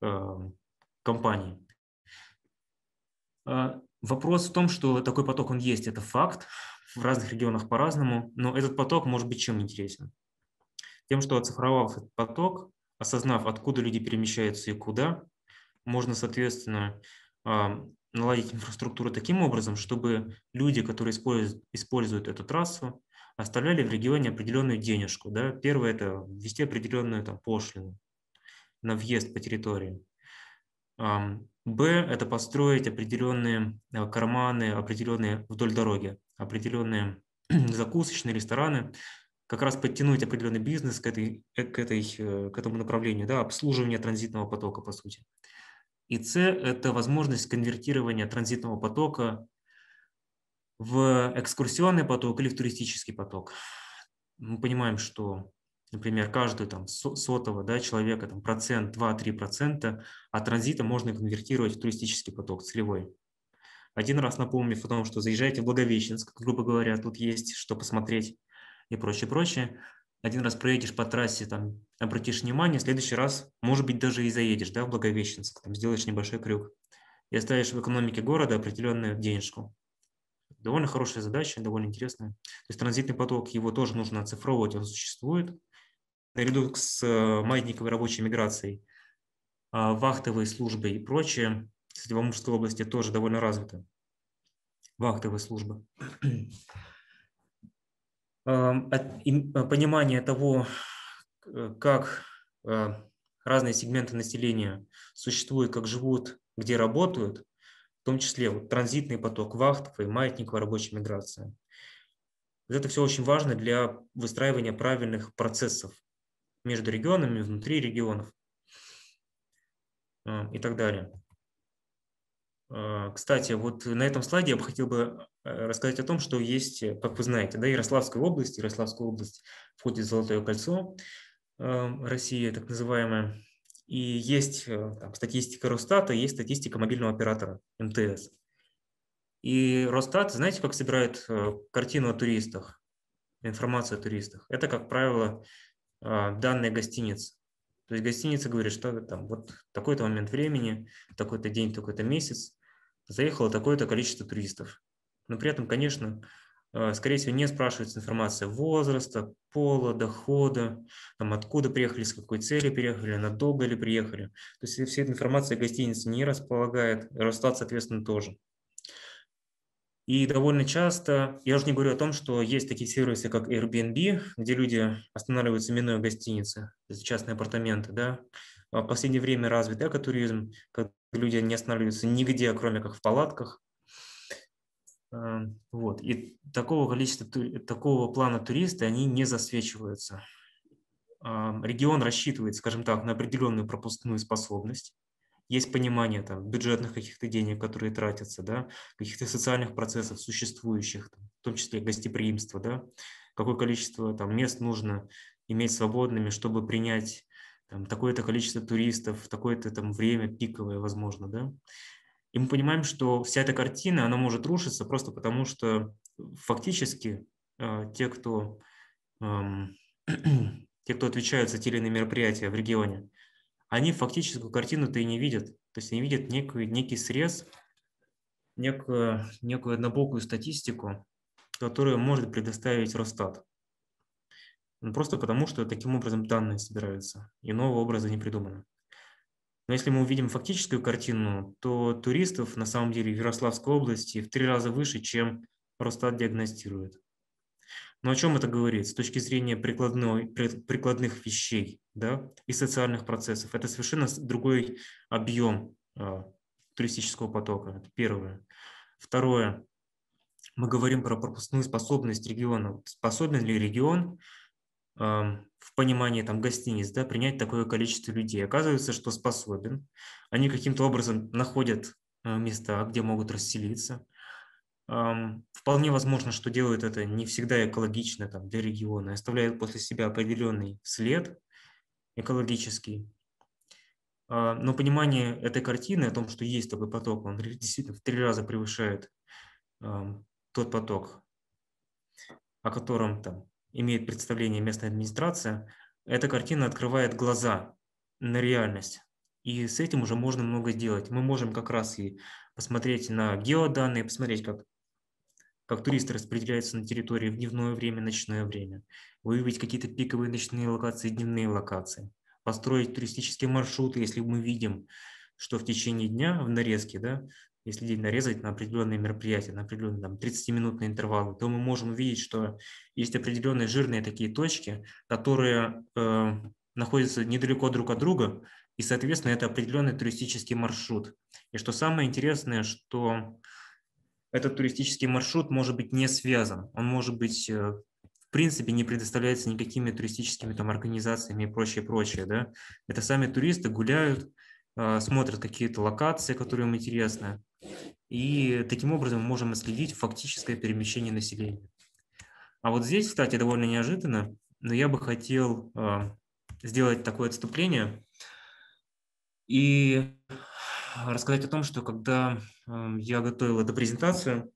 B: вот, компании. А, вопрос в том, что такой поток он есть, это факт, в разных регионах по-разному, но этот поток может быть чем интересен? Тем, что оцифровав этот поток, осознав, откуда люди перемещаются и куда, можно, соответственно, а, наладить инфраструктуру таким образом, чтобы люди, которые используют, используют эту трассу, оставляли в регионе определенную денежку. Да? Первое – это ввести определенную там, пошлину на въезд по территории. Б – это построить определенные э, карманы, определенные вдоль дороги, определенные закусочные рестораны, как раз подтянуть определенный бизнес к, этой, э, к, этой, э, к этому направлению, да, обслуживание транзитного потока, по сути. И С – это возможность конвертирования транзитного потока в экскурсионный поток или в туристический поток. Мы понимаем, что например, каждую там сотого да, человека там, процент, 2-3 процента от транзита можно конвертировать в туристический поток целевой. Один раз напомнив о том, что заезжаете в Благовещенск, грубо говоря, тут есть что посмотреть и прочее, прочее. Один раз проедешь по трассе, там, обратишь внимание, в следующий раз, может быть, даже и заедешь да, в Благовещенск, там, сделаешь небольшой крюк и оставишь в экономике города определенную денежку. Довольно хорошая задача, довольно интересная. То есть транзитный поток, его тоже нужно оцифровывать, он существует. Наряду с э, маятниковой рабочей миграцией, а, вахтовой службой и прочее, кстати, в Амурской области тоже довольно развита вахтовая служба. Понимание того, э, как э, разные сегменты населения существуют, как живут, где работают, в том числе вот, транзитный поток, вахтовый, маятниковая рабочая миграция. Это все очень важно для выстраивания правильных процессов между регионами, внутри регионов э, и так далее. Э, кстати, вот на этом слайде я бы хотел бы э, рассказать о том, что есть, как вы знаете, да, Ярославская область, Ярославская область входит в Золотое кольцо России, так называемое, и есть там, статистика Росстата, есть статистика мобильного оператора МТС. И Росстат, знаете, как собирает картину о туристах, информацию о туристах? Это, как правило, данные гостиниц. То есть гостиница говорит, что там вот такой-то момент времени, такой-то день, такой-то месяц, заехало такое-то количество туристов. Но при этом, конечно, скорее всего, не спрашивается информация возраста, пола, дохода, там, откуда приехали, с какой цели приехали, надолго ли приехали. То есть вся эта информация гостиница не располагает, Росстат, соответственно, тоже. И довольно часто, я уже не говорю о том, что есть такие сервисы, как Airbnb, где люди останавливаются минуя гостиницы, частные апартаменты, да. А в последнее время развит экотуризм, когда люди не останавливаются нигде, кроме как в палатках. А, вот. И такого количества, такого плана туристы, они не засвечиваются. А, регион рассчитывает, скажем так, на определенную пропускную способность есть понимание там, бюджетных каких-то денег, которые тратятся, да, каких-то социальных процессов существующих, в том числе гостеприимства, да, какое количество там, мест нужно иметь свободными, чтобы принять там, такое-то количество туристов, такое-то там время пиковое, возможно, да. И мы понимаем, что вся эта картина, она может рушиться просто потому, что фактически э, те, кто, э, те, кто отвечают за те или иные мероприятия в регионе, они фактическую картину-то и не видят. То есть они видят некий, некий срез, некую, некую однобокую статистику, которую может предоставить Росстат. Ну, просто потому, что таким образом данные собираются. Иного образа не придумано. Но если мы увидим фактическую картину, то туристов на самом деле в Ярославской области в три раза выше, чем Росстат диагностирует. Но о чем это говорит с точки зрения прикладной, прикладных вещей да, и социальных процессов? Это совершенно другой объем э, туристического потока. Это первое. Второе. Мы говорим про пропускную способность региона. Способен ли регион э, в понимании там, гостиниц да, принять такое количество людей? Оказывается, что способен. Они каким-то образом находят э, места, где могут расселиться – Вполне возможно, что делают это не всегда экологично там, для региона, оставляют после себя определенный след экологический. А, но понимание этой картины о том, что есть такой поток, он действительно в три раза превышает тот поток, о котором там имеет представление местная администрация, эта картина открывает глаза на реальность. И с этим уже можно много сделать. Мы можем как раз и посмотреть на геоданные, посмотреть, как как туристы распределяются на территории в дневное время, ночное время, выявить какие-то пиковые ночные локации, дневные локации, построить туристические маршруты, если мы видим, что в течение дня в нарезке, да, если день нарезать на определенные мероприятия, на определенные там, 30-минутные интервалы, то мы можем увидеть, что есть определенные жирные такие точки, которые э, находятся недалеко друг от друга, и, соответственно, это определенный туристический маршрут. И что самое интересное, что этот туристический маршрут может быть не связан, он может быть э, в принципе не предоставляется никакими туристическими там организациями и прочее, прочее, да. Это сами туристы гуляют, э, смотрят какие-то локации, которые им интересны, и таким образом мы можем отследить фактическое перемещение населения. А вот здесь, кстати, довольно неожиданно, но я бы хотел сделать такое отступление и рассказать о том, что когда я готовил эту презентацию,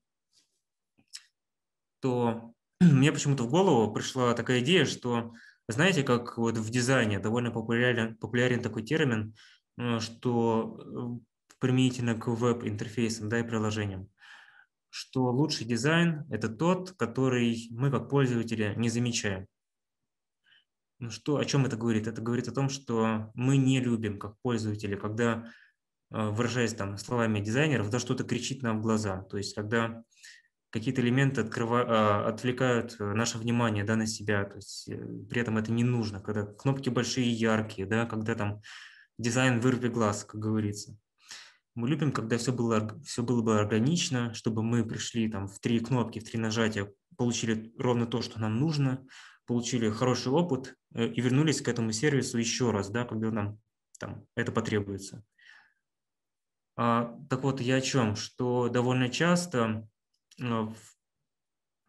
B: то мне почему-то в голову пришла такая идея, что знаете, как вот в дизайне довольно популярен, популярен такой термин, э, что э, применительно к веб-интерфейсам да, и приложениям, что лучший дизайн – это тот, который мы как пользователи не замечаем. Ну что, о чем это говорит? Это говорит о том, что мы не любим, как пользователи, когда, выражаясь там словами дизайнеров, да что-то кричит нам в глаза. То есть, когда какие-то элементы открывают, а, отвлекают э, наше внимание да, на себя, то есть э, при этом это не нужно, когда кнопки большие и яркие, да, когда там дизайн вырви глаз, как говорится. Мы любим, когда все было, все было бы органично, чтобы мы пришли там в три кнопки, в три нажатия, получили ровно то, что нам нужно, получили хороший опыт э, и вернулись к этому сервису еще раз, да, когда нам там, это потребуется. А, так вот, я о чем? Что довольно часто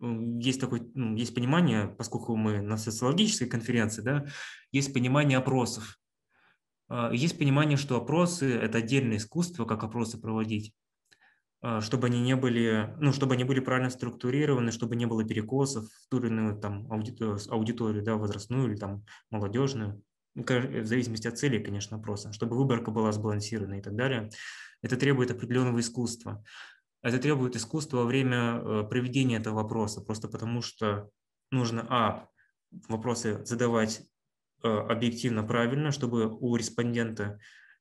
B: Э, есть такое, ну, есть понимание, поскольку мы на социологической конференции, да, есть понимание опросов. А, есть понимание, что опросы – это отдельное искусство, как опросы проводить, а, чтобы они не были, ну, чтобы они были правильно структурированы, чтобы не было перекосов в ту или иную там, аудиторию, да, возрастную или там молодежную, ну, в зависимости от цели, конечно, опроса, чтобы выборка была сбалансирована и так далее. Это требует определенного искусства. Это требует искусства во время э, проведения этого вопроса, просто потому что нужно, а, вопросы задавать э, объективно правильно, чтобы у респондента,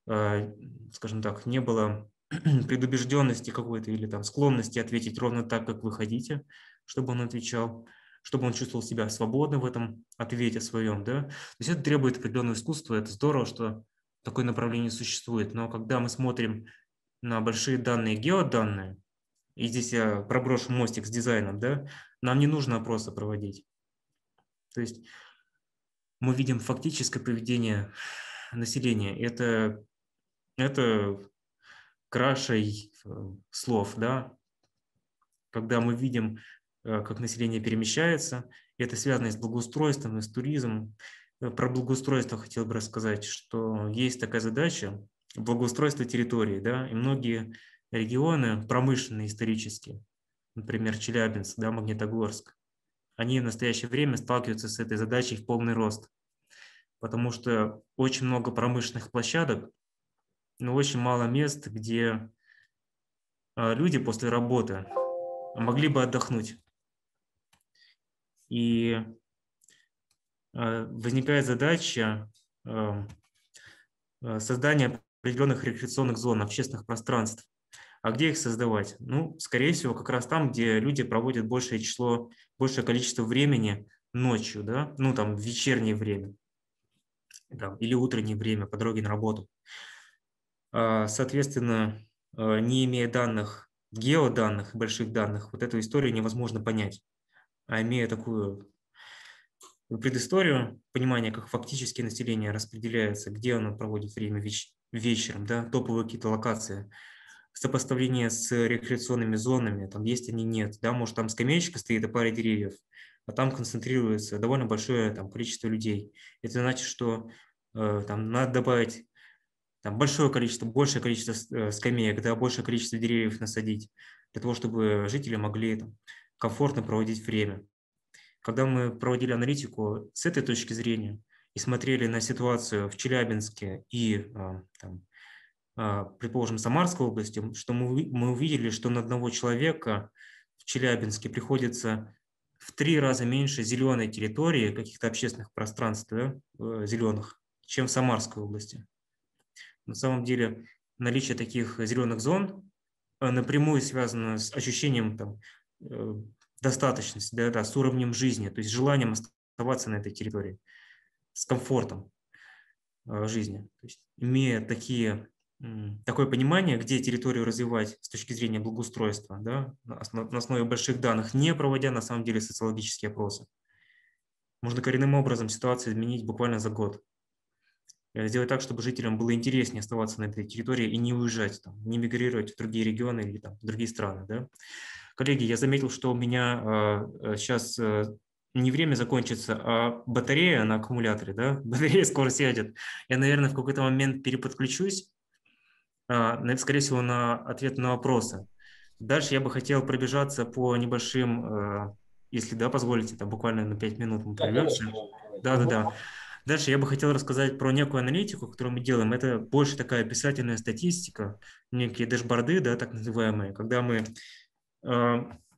B: э, скажем так, не было предубежденности какой-то или там склонности ответить ровно так, как вы хотите, чтобы он отвечал, чтобы он чувствовал себя свободно в этом ответе своем. Да? То есть это требует определенного искусства, это здорово, что такое направление существует. Но когда мы смотрим на большие данные, геоданные, и здесь я проброшу мостик с дизайном, да, нам не нужно опросы проводить. То есть мы видим фактическое поведение населения. Это, это крашей э, слов, да, когда мы видим, как население перемещается, это связано с благоустройством, и с туризмом. Э, про благоустройство хотел бы рассказать, что есть такая задача благоустройство территории, да, и многие регионы промышленные исторические, например, Челябинск, да, Магнитогорск, они в настоящее время сталкиваются с этой задачей в полный рост, потому что очень много промышленных площадок, но очень мало мест, где а, люди после работы могли бы отдохнуть. И а, возникает задача а, создания определенных рекреационных зон, общественных пространств, а где их создавать? Ну, скорее всего, как раз там, где люди проводят большее число, большее количество времени ночью, да, ну, там, в вечернее время там, или утреннее время по дороге на работу. А, соответственно, а, не имея данных, геоданных, больших данных, вот эту историю невозможно понять. А имея такую предысторию, понимание, как фактически население распределяется, где оно проводит время веч вечером, да, топовые какие-то локации – сопоставление с рекреационными зонами, там есть они, нет, да, может там скамеечка стоит и пара деревьев, а там концентрируется довольно большое там, количество людей. Это значит, что э, там надо добавить там, большое количество, большее количество э, скамеек, да, большее количество деревьев насадить, для того, чтобы жители могли там, комфортно проводить время. Когда мы проводили аналитику с этой точки зрения и смотрели на ситуацию в Челябинске и э, там, а, предположим, Самарской области, что мы, мы увидели, что на одного человека в Челябинске приходится в три раза меньше зеленой территории, каких-то общественных пространств э, зеленых, чем в Самарской области. На самом деле наличие таких зеленых зон э, напрямую связано с ощущением там, э, достаточности, да, да, с уровнем жизни, то есть желанием оставаться на этой территории, с комфортом жизни. То есть, имея такие такое понимание, где территорию развивать с точки зрения благоустройства, да, на основе больших данных, не проводя на самом деле социологические опросы. Можно коренным образом ситуацию изменить буквально за год. Э, сделать так, чтобы жителям было интереснее оставаться на этой территории и не уезжать, там, не мигрировать в другие регионы или там, в другие страны. Да? Коллеги, я заметил, что у меня э, сейчас э, не время закончится, а батарея на аккумуляторе, да, батарея скоро сядет. Я, наверное, в какой-то момент переподключусь, а, скорее всего, на ответ на вопросы. Дальше я бы хотел пробежаться по небольшим, если да, позволите, там буквально на 5 минут мы пройдемся. Да, да, да. Дальше я бы хотел рассказать про некую аналитику, которую мы делаем. Это больше такая писательная статистика, некие дэшборды, да, так называемые, когда мы э,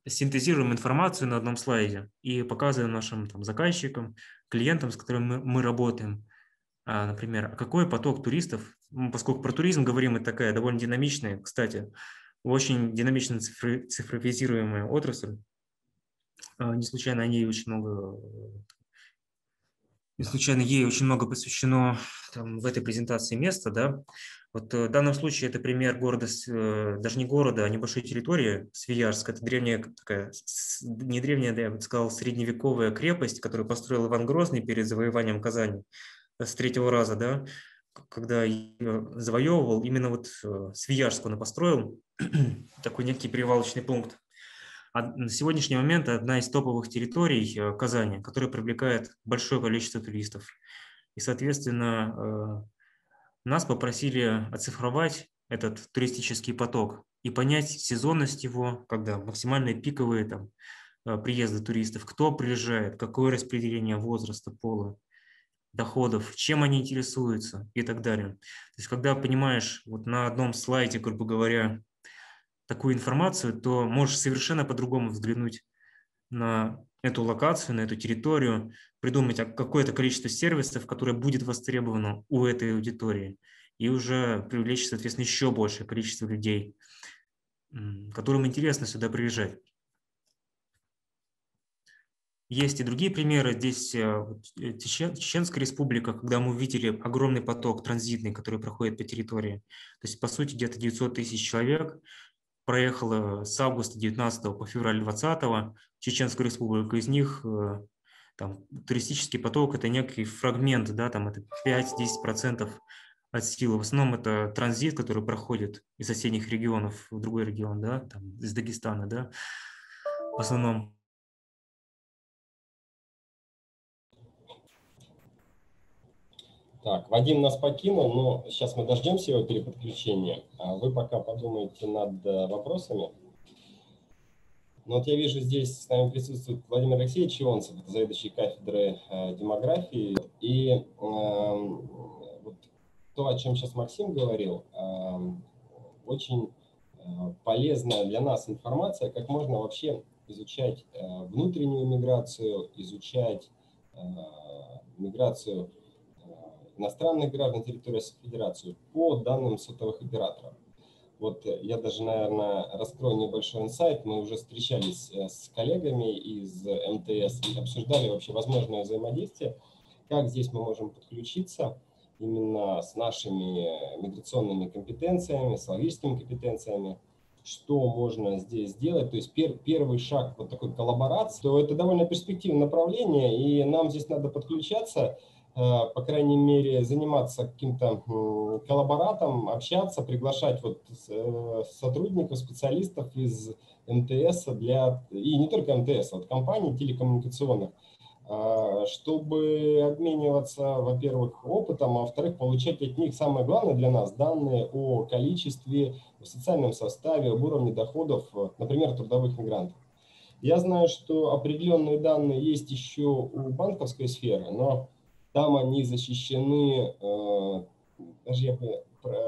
B: синтезируем информацию на одном слайде и показываем нашим там, заказчикам, клиентам, с которыми мы, мы работаем, а, например, какой поток туристов, поскольку про туризм говорим, это такая довольно динамичная, кстати, очень динамично цифровизируемая отрасль. А, не случайно о ней очень много не случайно ей очень много посвящено там, в этой презентации места, да. Вот э, в данном случае это пример города, э, даже не города, а небольшой территории, Свияжск. Это древняя такая, не древняя, я бы сказал, средневековая крепость, которую построил Иван Грозный перед завоеванием Казани с третьего раза, да, когда завоевывал, именно вот э, Свияжск он построил, такой некий перевалочный пункт на сегодняшний момент одна из топовых территорий э, Казани, которая привлекает большое количество туристов. И, соответственно, э, нас попросили оцифровать этот туристический поток и понять сезонность его, когда максимальные пиковые там, э, приезды туристов, кто приезжает, какое распределение возраста, пола, доходов, чем они интересуются и так далее. То есть, когда понимаешь вот на одном слайде, грубо говоря, такую информацию, то можешь совершенно по-другому взглянуть на эту локацию, на эту территорию, придумать какое-то количество сервисов, которое будет востребовано у этой аудитории, и уже привлечь, соответственно, еще большее количество людей, которым интересно сюда приезжать. Есть и другие примеры. Здесь э, э, Чеченская республика, когда мы увидели огромный поток транзитный, который проходит по территории. То есть, по сути, где-то 900 тысяч человек проехала с августа 19 по февраль 20 Чеченскую республику. Из них э, там, туристический поток – это некий фрагмент, да, там это 5-10% от силы. В основном это транзит, который проходит из соседних регионов в другой регион, да, там, из Дагестана, да, в основном.
A: Так, Вадим нас покинул, но сейчас мы дождемся его переподключения. А вы пока подумайте над э, вопросами. Ну, вот я вижу, здесь с нами присутствует Владимир Алексеевич Ионцев, заведующий кафедры э, демографии. И э, вот то, о чем сейчас Максим говорил, э, очень полезная для нас информация, как можно вообще изучать э, внутреннюю миграцию, изучать э, миграцию иностранных граждан территории Российской Федерации по данным сотовых операторов. Вот э, я даже, наверное, раскрою небольшой инсайт. Мы уже встречались э, с коллегами из МТС и обсуждали вообще возможное взаимодействие, как здесь мы можем подключиться именно с нашими миграционными компетенциями, с логическими компетенциями, что можно здесь сделать. То есть пер, первый шаг вот такой коллаборации, то это довольно перспективное направление, и нам здесь надо подключаться – Э, по крайней мере, заниматься каким-то коллаборатом, общаться, приглашать вот э, сотрудников, специалистов из МТС для, и не только МТС, вот компаний телекоммуникационных, э, чтобы обмениваться, во-первых, опытом, а во-вторых, получать от них самое главное для нас данные о количестве, о социальном составе, об уровне доходов, например, трудовых мигрантов. Я знаю, что определенные данные есть еще у банковской сферы, но там они защищены, э, даже я бы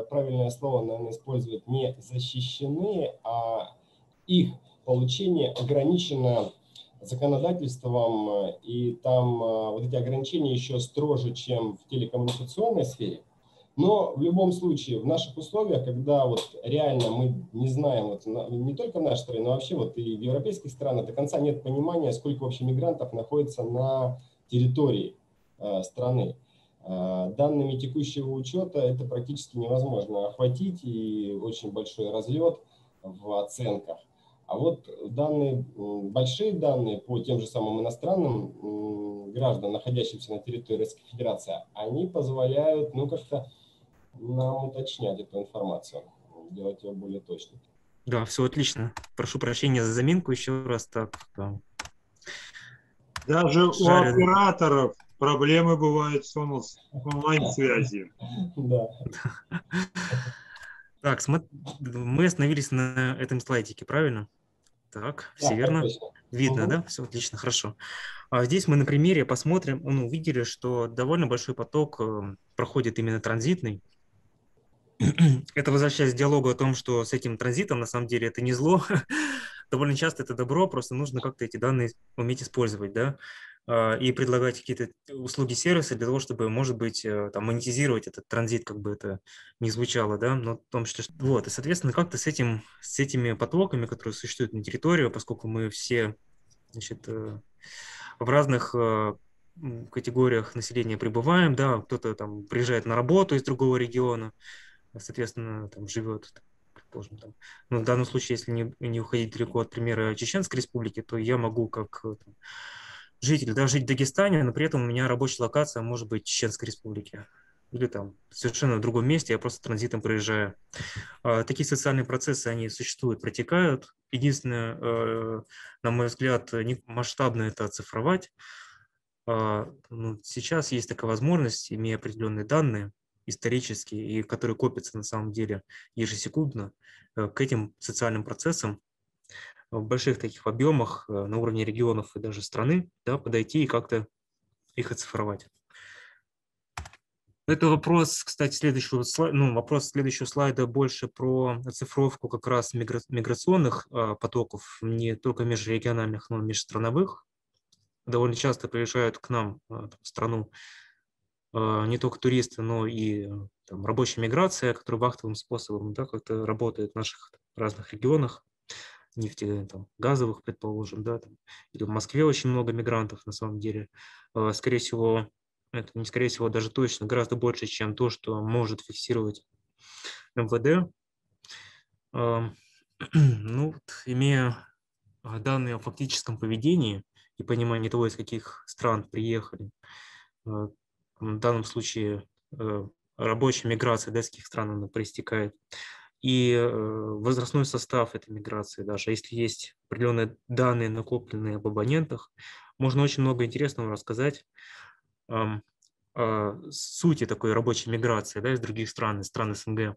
A: правильное слово, наверное, использовать не защищены, а их получение ограничено законодательством, и там э, вот эти ограничения еще строже, чем в телекоммуникационной сфере. Но в любом случае, в наших условиях, когда вот реально мы не знаем, вот не только в нашей стране, но вообще вот и в европейских странах до конца нет понимания, сколько вообще мигрантов находится на территории Э, страны. Э, данными текущего учета это практически невозможно охватить и очень большой разлет в оценках. А вот данные, большие данные по тем же самым иностранным гражданам, находящимся на территории Российской Федерации, они позволяют ну, как-то нам уточнять эту информацию, делать ее более точной.
B: Да, все отлично. Прошу прощения за заминку еще раз так. Да.
C: Даже у операторов проблемы бывают с онлайн-связью. Да.
B: Так, мы остановились на этом слайдике, правильно? Так, все да, верно? Видно, угу. да? Все отлично, хорошо. А здесь мы на примере посмотрим, ну, увидели, что довольно большой поток э, проходит именно транзитный. Это возвращаясь к диалогу о том, что с этим транзитом на самом деле это не зло. Довольно часто это добро, просто нужно как-то эти данные уметь использовать, да? А, и предлагать какие-то услуги, сервисы для того, чтобы, может быть, э, там, монетизировать этот транзит, как бы это ни звучало, да, но в том числе, вот, и, соответственно, как-то с, этим, с этими потоками, которые существуют на территории, поскольку мы все, значит, э, в разных э, категориях населения пребываем, да, кто-то там приезжает на работу из другого региона, соответственно, там живет, предположим, там, ну, в данном случае, если не, не уходить далеко от примера Чеченской республики, то я могу как там, житель, да, жить в Дагестане, но при этом у меня рабочая локация может быть Чеченской республике или там совершенно в другом месте, я просто транзитом проезжаю. А, такие социальные процессы, они существуют, протекают. Единственное, э, на мой взгляд, масштабно это оцифровать. А, ну, сейчас есть такая возможность, имея определенные данные исторические, и которые копятся на самом деле ежесекундно, э, к этим социальным процессам в больших таких объемах э, на уровне регионов и даже страны да, подойти и как-то их оцифровать. Это вопрос, кстати, следующего слайда, ну, вопрос следующего слайда больше про оцифровку как раз мигра миграционных а, потоков, не только межрегиональных, но и межстрановых. Довольно часто приезжают к нам а, в страну а, не только туристы, но и там, рабочая миграция, которая вахтовым способом да, как-то работает в наших разных регионах нефти, там, газовых, предположим, да, там, или в Москве очень много мигрантов на самом деле. А, скорее всего, это не скорее всего, даже точно гораздо больше, чем то, что может фиксировать МВД. А, ну, имея данные о фактическом поведении и понимание того, из каких стран приехали, а, в данном случае э, рабочая миграция да, из каких стран она проистекает, и э, возрастной состав этой миграции даже. Если есть определенные данные, накопленные об абонентах, можно очень много интересного рассказать о сути такой рабочей миграции да, из других стран, из стран СНГ, э,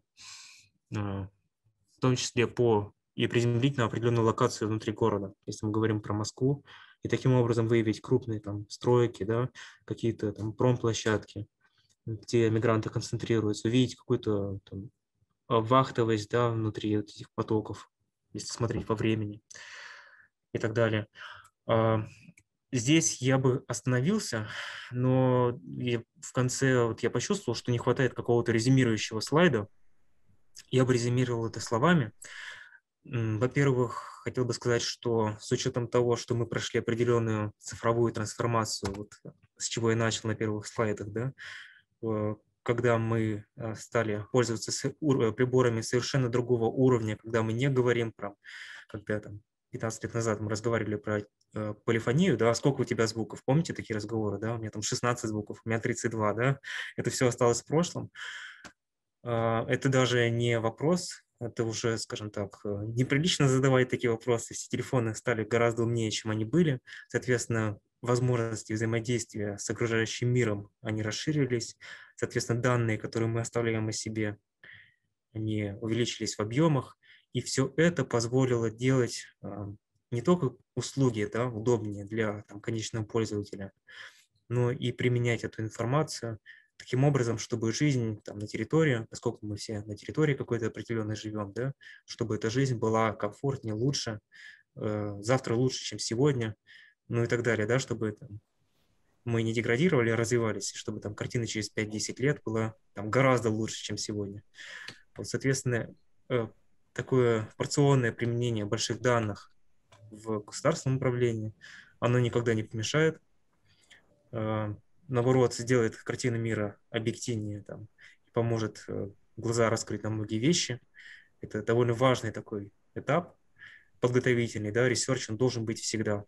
B: в том числе по и приземлить на определенную локацию внутри города, если мы говорим про Москву, и таким образом выявить крупные там стройки, да, какие-то там промплощадки, где мигранты концентрируются, увидеть какую-то вахтовость да, внутри вот этих потоков, если смотреть по времени и так далее. А, здесь я бы остановился, но в конце вот я почувствовал, что не хватает какого-то резюмирующего слайда. Я бы резюмировал это словами. Во-первых, хотел бы сказать, что с учетом того, что мы прошли определенную цифровую трансформацию, вот с чего я начал на первых слайдах, да, э, когда мы э, стали пользоваться э, приборами совершенно другого уровня, когда мы не говорим про, когда там 15 лет назад мы разговаривали про э, полифонию, да, сколько у тебя звуков, помните такие разговоры, да, у меня там 16 звуков, у меня 32, да, это все осталось в прошлом. Э, это даже не вопрос, это уже, скажем так, э, неприлично задавать такие вопросы, все телефоны стали гораздо умнее, чем они были, соответственно, возможности взаимодействия с окружающим миром, они расширились, соответственно, данные, которые мы оставляем о себе, они увеличились в объемах, и все это позволило делать а, не только услуги да, удобнее для там, конечного пользователя, но и применять эту информацию таким образом, чтобы жизнь там, на территории, поскольку мы все на территории какой-то определенной живем, да, чтобы эта жизнь была комфортнее, лучше, э, завтра лучше, чем сегодня, ну и так далее, да, чтобы там, мы не деградировали, а развивались, чтобы там картина через 5-10 лет была там гораздо лучше, чем сегодня. Вот, соответственно, э, такое порционное применение больших данных в государственном управлении, оно никогда не помешает. Э, наоборот, сделает картину мира объективнее там, поможет э, глаза раскрыть на многие вещи. Это довольно важный такой этап подготовительный, да, research, он должен быть всегда.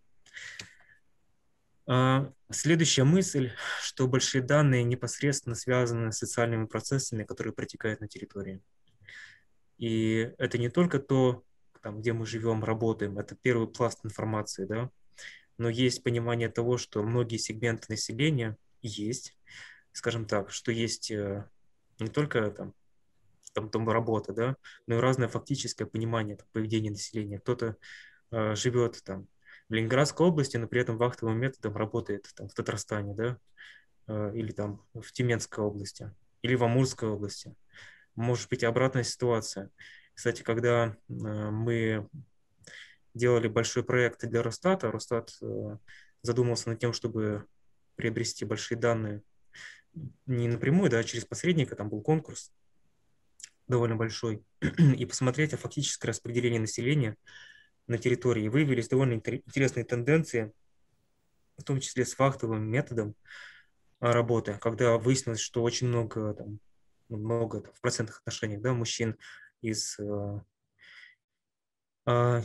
B: А, следующая мысль, что большие данные непосредственно связаны с социальными процессами, которые протекают на территории. И это не только то, там, где мы живем, работаем, это первый пласт информации, да, но есть понимание того, что многие сегменты населения есть, скажем так, что есть э, не только там, там, там работа, да, но и разное фактическое понимание там, поведения населения. Кто-то э, живет там в Ленинградской области, но при этом вахтовым методом работает там, в Татарстане, да, э, или там в Тюменской области, или в Амурской области. Может быть обратная ситуация. Кстати, когда э, мы делали большой проект для Росстата, Росстат э, задумался над тем, чтобы приобрести большие данные не напрямую, да, а через посредника, там был конкурс довольно большой, и посмотреть о фактическое распределении населения на территории. Выявились довольно интересные тенденции, в том числе с фактовым методом а, работы, когда выяснилось, что очень много, там, ну, много там, в процентных отношениях да, мужчин из э, э,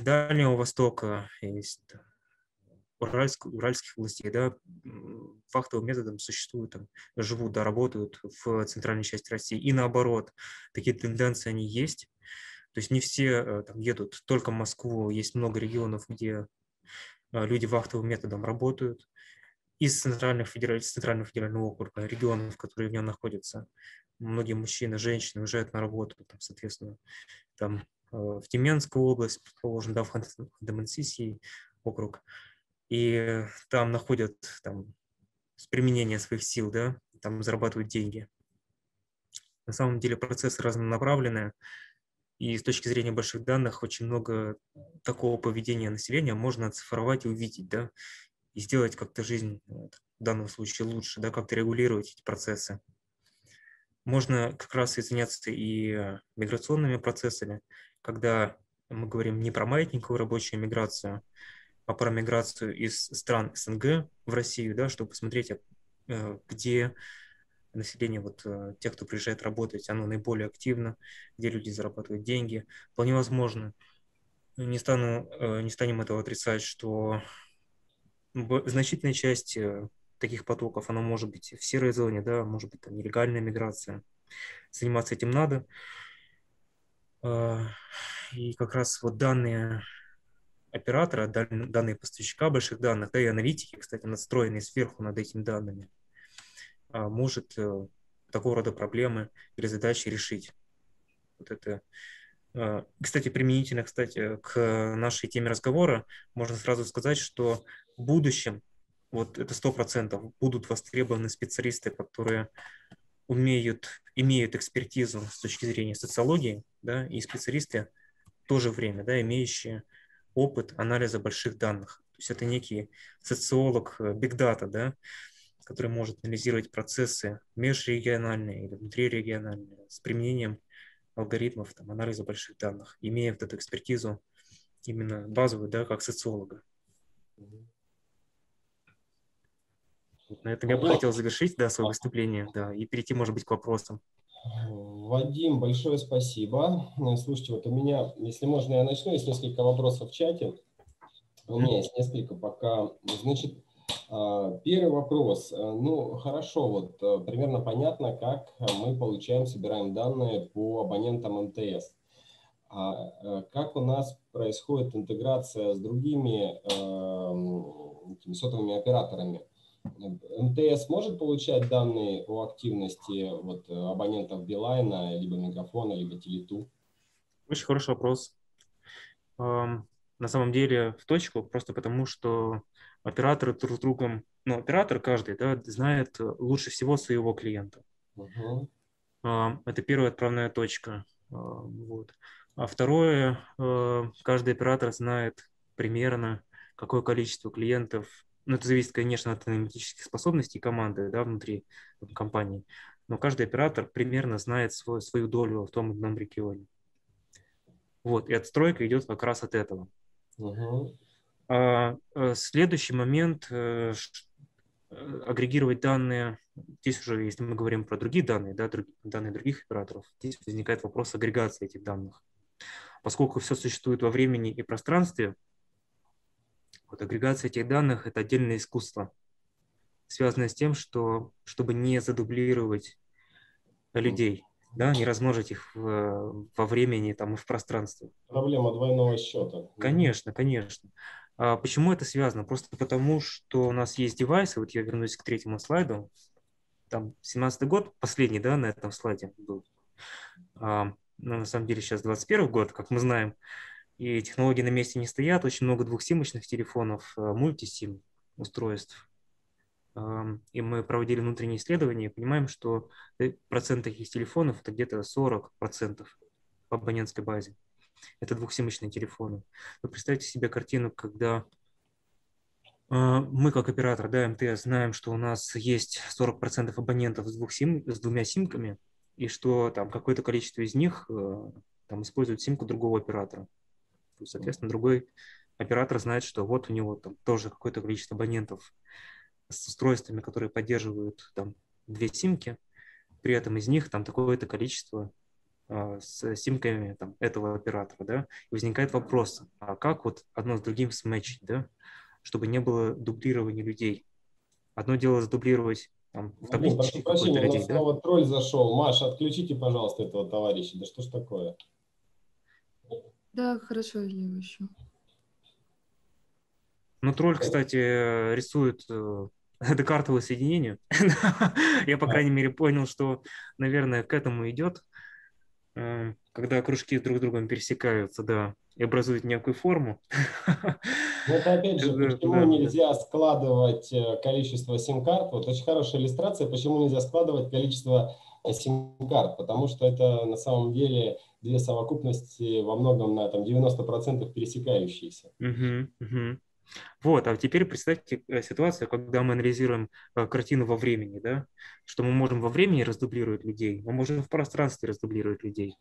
B: Дальнего Востока, из Уральск, уральских областей, да, фактовым методом существуют, там, живут, да, работают в центральной части России. И наоборот, такие тенденции, они есть. То есть не все э, там, едут только в Москву, есть много регионов, где э, люди вахтовым методом работают. Из центральных федераль... центрального федерального округа, регионов, которые в нем находятся, многие мужчины, женщины уезжают на работу, там, соответственно, там, э, в Тюменскую область, предположим, да, в Ханты-Мансийский округ, и там находят там, с применения своих сил, да, там зарабатывают деньги. На самом деле процессы разнонаправленные, и с точки зрения больших данных очень много такого поведения населения можно оцифровать и увидеть, да, и сделать как-то жизнь в данном случае лучше, да, как-то регулировать эти процессы. Можно как раз и заняться и миграционными процессами, когда мы говорим не про маятниковую рабочую миграцию, про миграцию из стран СНГ в Россию, да, чтобы посмотреть, э, где население, вот э, тех, кто приезжает работать, оно наиболее активно, где люди зарабатывают деньги. Вполне возможно, не, стану, э, не станем этого отрицать, что значительная часть таких потоков, она может быть в серой зоне, да, может быть там нелегальная миграция. Заниматься этим надо. И как раз вот данные оператора, данные поставщика больших данных, да и аналитики, кстати, настроенные сверху над этими данными, а, может э, такого рода проблемы или задачи решить. Вот это, а, кстати, применительно, кстати, к нашей теме разговора, можно сразу сказать, что в будущем, вот это сто процентов, будут востребованы специалисты, которые умеют, имеют экспертизу с точки зрения социологии, да, и специалисты в то же время, да, имеющие опыт анализа больших данных. То есть это некий социолог big э, data, да, который может анализировать процессы межрегиональные или внутрирегиональные с применением алгоритмов там, анализа больших данных, имея вот эту экспертизу именно базовую, да, как социолога. Вот на этом я бы хотел завершить да, свое выступление да, и перейти, может быть, к вопросам.
A: Вадим, большое спасибо. Ну, слушайте, вот у меня, если можно, я начну. Есть несколько вопросов в чате. У меня есть несколько пока. Значит, а, первый вопрос. Ну, хорошо, вот э, примерно понятно, как мы получаем, собираем данные по абонентам МТС. А э, как у нас происходит интеграция с другими э, сотовыми операторами? МТС может получать данные о активности вот, абонентов Билайна, либо Мегафона, либо Теле2?
B: Очень хороший вопрос. На самом деле в точку, просто потому что операторы друг с другом, ну, оператор каждый, да, знает лучше всего своего клиента. Угу. Это первая отправная точка. Вот. А второе, каждый оператор знает примерно, какое количество клиентов ну, это зависит, конечно, от аналитических способностей команды да, внутри компании, но каждый оператор примерно знает свой, свою долю в том или ином регионе. Вот, и отстройка идет как раз от этого. Угу. А, а, следующий момент э, агрегировать данные. Здесь уже, если мы говорим про другие данные, да, друг, данные других операторов, здесь возникает вопрос агрегации этих данных. Поскольку все существует во времени и пространстве, вот агрегация этих данных – это отдельное искусство, связанное с тем, что чтобы не задублировать людей, да, не размножить их в, во времени там, и в пространстве.
A: Проблема двойного счета.
B: Конечно, конечно. А почему это связано? Просто потому, что у нас есть девайсы, вот я вернусь к третьему слайду, там 17 год, последний, да, на этом слайде был. А, ну, на самом деле сейчас 21 год, как мы знаем, и технологии на месте не стоят, очень много двухсимочных телефонов, а, мультисим устройств. И мы проводили внутренние исследования и понимаем, что э, процент таких телефонов это где-то 40% по абонентской базе. Это двухсимочные телефоны. Вы представьте себе картину, когда а, мы как оператор, да, МТС, знаем, что у нас есть 40% абонентов с, двух сим, с двумя симками, и что там какое-то количество из них э, там, используют симку другого оператора. Соответственно, другой оператор знает, что вот у него там тоже какое-то количество абонентов с устройствами, которые поддерживают там две симки, при этом из них там такое-то количество а, с симками там, этого оператора, да, и возникает вопрос, а как вот одно с другим сметчить, да, чтобы не было дублирования людей. Одно дело задублировать там, в табличке
A: какой-то людей, да? снова тролль зашел. Маша, отключите, пожалуйста, этого товарища. Да что ж такое?
D: Да, хорошо, я его ищу.
B: Ну, тролль, кстати, рисует э, декартовое соединение. я, по крайней мере, понял, что, наверное, к этому идет. Э, когда кружки друг с другом пересекаются, да, и образуют некую форму.
A: Это опять же, почему да, нельзя складывать э, количество сим-карт? Вот очень хорошая иллюстрация, почему нельзя складывать количество э, сим-карт, потому что это на самом деле две совокупности во многом на там, 90% пересекающиеся.
B: Угу, угу. Вот, а теперь представьте э, ситуацию, когда мы анализируем э, картину во времени, да, что мы можем во времени раздублировать людей, мы можем в пространстве раздублировать людей.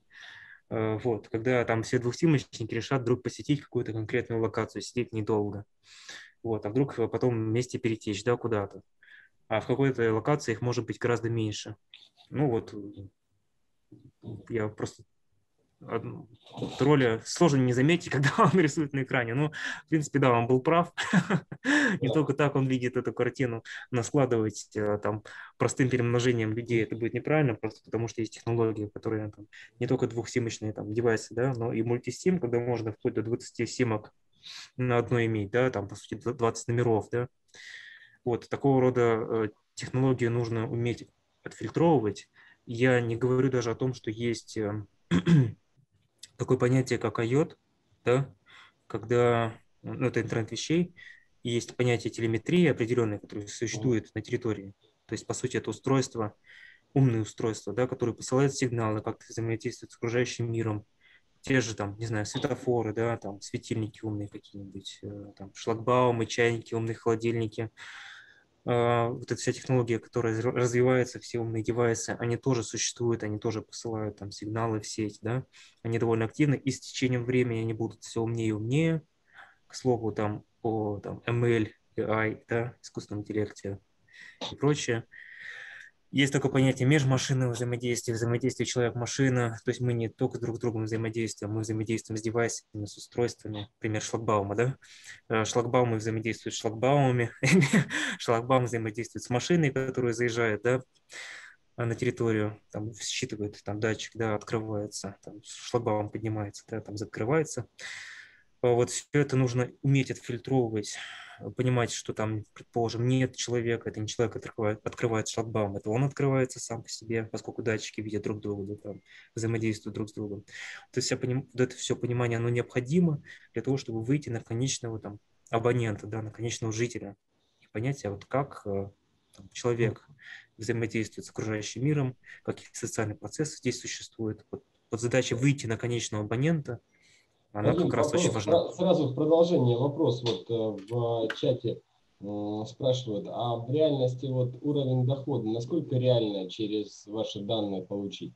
B: Э, вот, когда там все двухсимочники решат вдруг посетить какую-то конкретную локацию, сидеть недолго. Вот, а вдруг потом вместе перетечь, да, куда-то. А в какой-то локации их может быть гораздо меньше. Ну вот, я просто тролля сложно не заметить, когда он рисует на экране. Ну, в принципе, да, он был прав. Не только так он видит эту картину, но складывать э, там простым перемножением людей это будет неправильно, просто потому что есть технологии, которые там, не только двухсимочные там девайсы, да, но и мультисим, когда можно вплоть до 20 симок на одной иметь, да, там, по сути, 20 номеров, да. Вот, такого рода э, технологии нужно уметь отфильтровывать. Я не говорю даже о том, что есть э, такое понятие, как IOT, да, когда, ну, это интернет вещей, и есть понятие телеметрии определенное, которое существует на территории. То есть, по сути, это устройство, умные устройства, да, которые посылают сигналы, как взаимодействуют с окружающим миром. Те же там, не знаю, светофоры, да, там светильники умные какие-нибудь, э, там шлагбаумы, чайники, умные холодильники – вот эта вся технология, которая развивается, все умные девайсы, они тоже существуют, они тоже посылают там сигналы в сеть, да, они довольно активны, и с течением времени они будут все умнее и умнее. К слову, там о там, ML, AI, да, искусственном интеллекте и прочее. Есть такое понятие межмашинного взаимодействия, взаимодействие человек-машина. То есть мы не только друг с другом взаимодействуем, мы взаимодействуем с девайсами, с устройствами. Пример шлагбаума, да? Э, шлагбаумы взаимодействуют с шлагбаумами. Шлагбаум взаимодействует с машиной, которая заезжает, да, на территорию, там считывает, там датчик, да, открывается, там шлагбаум поднимается, да, там закрывается. Вот все это нужно уметь отфильтровывать понимать, что там, предположим, нет человека, это не человек открывает, открывает шлагбаум, это он открывается сам по себе, поскольку датчики видят друг друга, да, там, взаимодействуют друг с другом. То есть поним... вот это все понимание, оно необходимо для того, чтобы выйти на конечного там, абонента, да, на конечного жителя и понять, а вот как э, там, человек взаимодействует с окружающим миром, какие социальные процессы здесь существуют. Вот, вот задача выйти на конечного абонента – она Один как раз вопрос, очень важна.
A: Сразу в продолжение вопрос вот э, в чате э, спрашивают, а в реальности вот уровень дохода, насколько реально через ваши данные получить?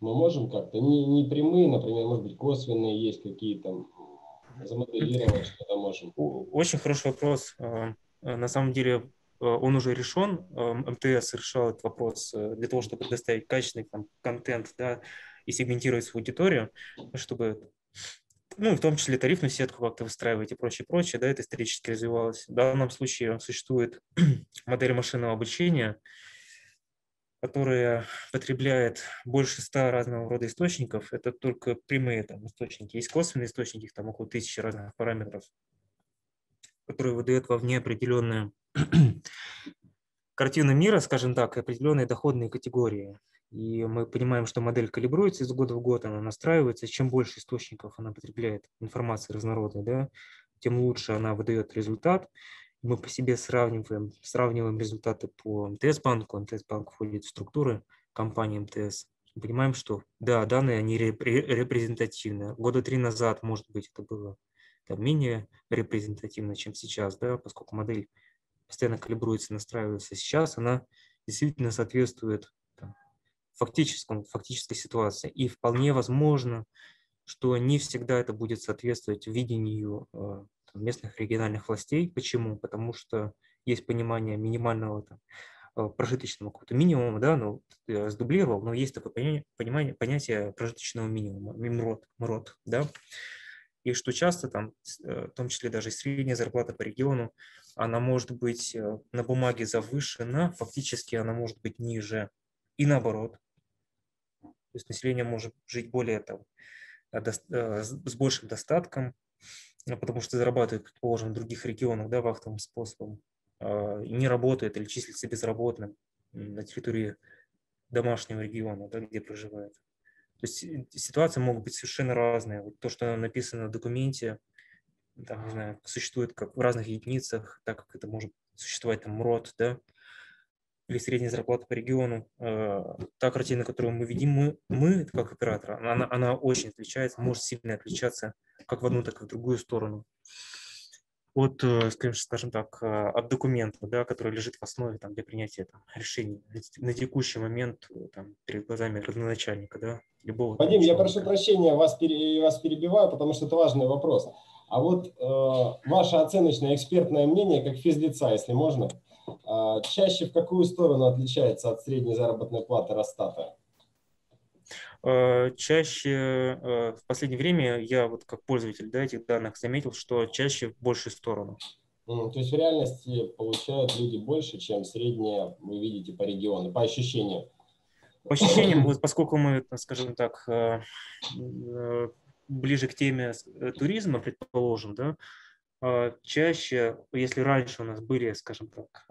A: Мы можем как-то, не, не прямые, например, может быть, косвенные есть какие-то, замоделировать что-то можем?
B: Очень хороший вопрос. Э, на самом деле он уже решен. МТС решал этот вопрос для того, чтобы предоставить качественный там, контент да, и сегментировать свою аудиторию, чтобы ну, в том числе тарифную сетку как-то выстраивать и прочее, прочее, да, это исторически развивалось. В данном случае существует модель машинного обучения, которая потребляет больше ста разного рода источников. Это только прямые там, источники. Есть косвенные источники, там около тысячи разных параметров. который выдает вовне определенную картину мира, скажем так, определенные доходные категории. И мы понимаем, что модель калибруется из года в год, она настраивается. Чем больше источников она потребляет информации разнородной, да, тем лучше она выдает результат. Мы по себе сравниваем, сравниваем результаты по МТС-банку. МТС-банк входит в структуры компании МТС. Понимаем, что да, данные, они репрезентативны. Года три назад, может быть, это было там, менее репрезентативно, чем сейчас, да, поскольку модель постоянно калибруется, настраивается. Сейчас она действительно соответствует там, фактическому, фактической ситуации. И вполне возможно, что не всегда это будет соответствовать видению э, местных региональных властей. Почему? Потому что есть понимание минимального там, э, прожиточного какого-то минимума, да, ну, я сдублировал, но есть такое понимание, понятие прожиточного минимума, МРОД, МРОД, да, и что часто там, э, в том числе даже средняя зарплата по региону, она может быть на бумаге завышена, фактически она может быть ниже и наоборот. То есть население может жить более там, э, с большим достатком, потому что зарабатывает, предположим, в других регионах да, вахтовым способом, и не работает или числится безработным на территории домашнего региона, да, где проживает. То есть э, ситуации могут быть совершенно разные. Вот то, что написано в документе, там, не знаю, существует как в разных единицах, так как это может существовать там МРОД, да, или средняя зарплата по региону. Э, та картина, которую мы видим, мы, мы как оператор, она, она очень отличается, может сильно отличаться как в одну, так и в другую сторону от, э, скажем так, э, от документа, да, который лежит в основе там, для принятия там, решений на текущий момент э, там, перед глазами родоначальника, да,
A: любого. Вадим, я прошу прощения, вас, пере, вас перебиваю, потому что это важный вопрос. А вот э, ваше оценочное экспертное мнение, как физлица, если можно, э, чаще в какую сторону отличается от средней заработной платы Росстата?
B: Э, чаще э, в последнее время я вот как пользователь да, этих данных заметил, что чаще в большую сторону.
A: То есть в реальности получают люди больше, чем среднее вы видите по региону, по ощущениям?
B: По ощущениям, вот поскольку мы, скажем так, э, ближе к теме туризма, предположим, да, чаще, если раньше у нас были, скажем так,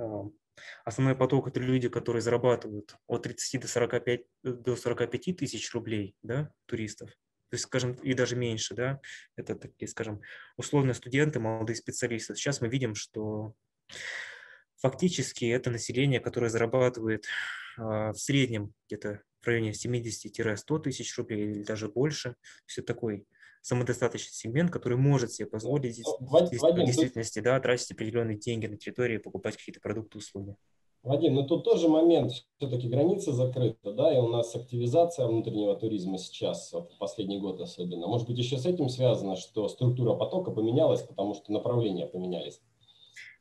B: Основной поток – это люди, которые зарабатывают от 30 до 45, до 45 тысяч рублей, да, туристов. То есть, скажем, и даже меньше, да, это такие, скажем, условные студенты, молодые специалисты. Сейчас мы видим, что фактически это население, которое зарабатывает а, в среднем где-то в районе 70-100 тысяч рублей или даже больше. Все такой самодостаточный сегмент, который может себе позволить здесь, в действительности да, тратить определенные деньги на территории, покупать какие-то продукты, услуги.
A: Вадим, ну тут тоже момент, все-таки граница закрыта, да, и у нас активизация внутреннего туризма сейчас, вот, последний год особенно. Может быть, еще с этим связано, что структура потока поменялась, потому что направления поменялись?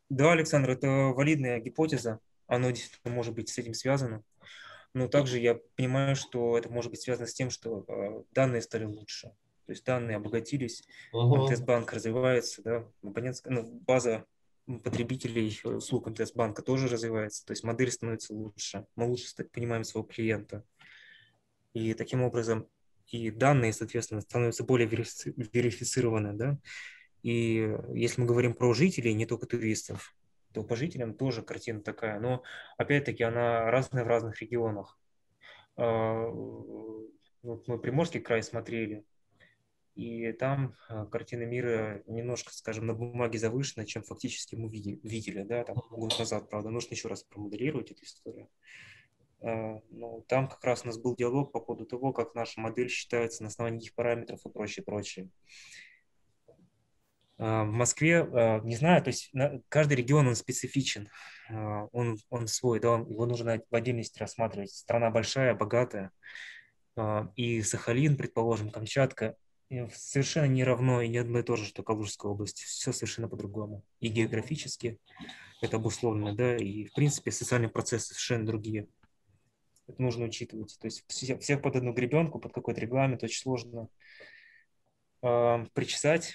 B: Да, Александр, это валидная гипотеза, оно действительно может быть с этим связано. Но также я понимаю, что это может быть связано с тем, что э, данные стали лучше. То есть данные обогатились, uh-huh. МТС-банк развивается, да, абонент, ну, база потребителей услуг МТС-банка тоже развивается, то есть модель становится лучше, мы лучше понимаем своего клиента. И таким образом и данные, соответственно, становятся более верифицированы, да. И если мы говорим про жителей, не только туристов, то по жителям тоже картина такая, но опять-таки она разная в разных регионах. А, вот мы Приморский край смотрели, и там а, картина мира немножко, скажем, на бумаге завышена, чем фактически мы видели, да, там год назад, правда, нужно еще раз промоделировать эту историю. А, но там как раз у нас был диалог по поводу того, как наша модель считается на основании их параметров и прочее, прочее. А, в Москве, не знаю, то есть каждый регион, он специфичен, он, он свой, да, его нужно в отдельности рассматривать. Страна большая, богатая, и Сахалин, предположим, Камчатка, совершенно не равно и не одно и то же, что Калужская область. Все совершенно по-другому. И географически это обусловлено, да, и в принципе социальные процессы совершенно другие. Это нужно учитывать. То есть всех под одну гребенку, под какой-то регламент очень сложно э, причесать.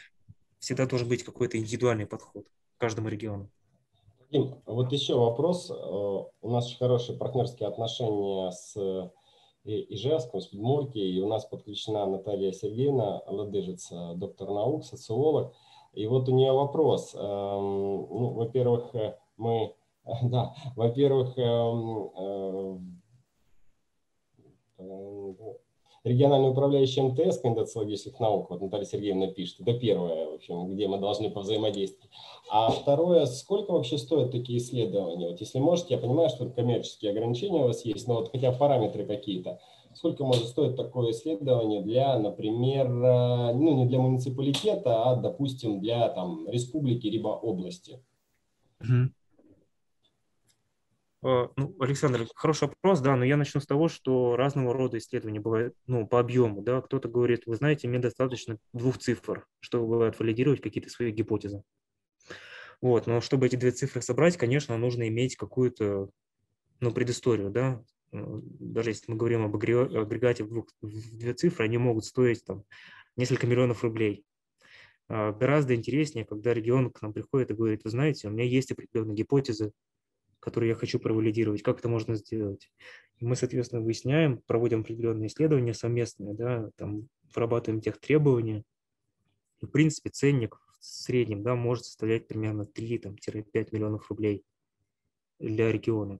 B: Всегда должен быть какой-то индивидуальный подход к каждому региону.
A: Вот еще вопрос. Э, у нас очень хорошие партнерские отношения с Ижевском, с Удмуртией. И у нас подключена Наталья Сергеевна Ладыжец, доктор наук, социолог. И вот у нее вопрос. Эм, ну, во-первых, э, мы, да, во-первых, региональный управляющий МТС, кандидат социологических наук, вот Наталья Сергеевна пишет, это первое, в общем, где мы должны повзаимодействовать. А второе, сколько вообще стоят такие исследования? Вот если можете, я понимаю, что коммерческие ограничения у вас есть, но вот хотя параметры какие-то. Сколько может стоить такое исследование для, например, э, ну не для муниципалитета, а, допустим, для там, республики либо области? Угу.
B: А, ну, Александр, хороший вопрос, да, но я начну с того, что разного рода исследования бывают, ну, по объему, да, кто-то говорит, вы знаете, мне достаточно двух цифр, чтобы отвалидировать какие-то свои гипотезы. Вот, но чтобы эти две цифры собрать, конечно, нужно иметь какую-то, ну, предысторию, да, даже если мы говорим об агрегате в, двух, в две цифры, они могут стоить там несколько миллионов рублей. А, гораздо интереснее, когда регион к нам приходит и говорит, вы знаете, у меня есть определенные гипотезы, который я хочу провалидировать, как это можно сделать. И мы, соответственно, выясняем, проводим определенные исследования совместные, да, там вырабатываем тех требования. И, в принципе, ценник в среднем да, может составлять примерно 3-5 миллионов рублей для региона.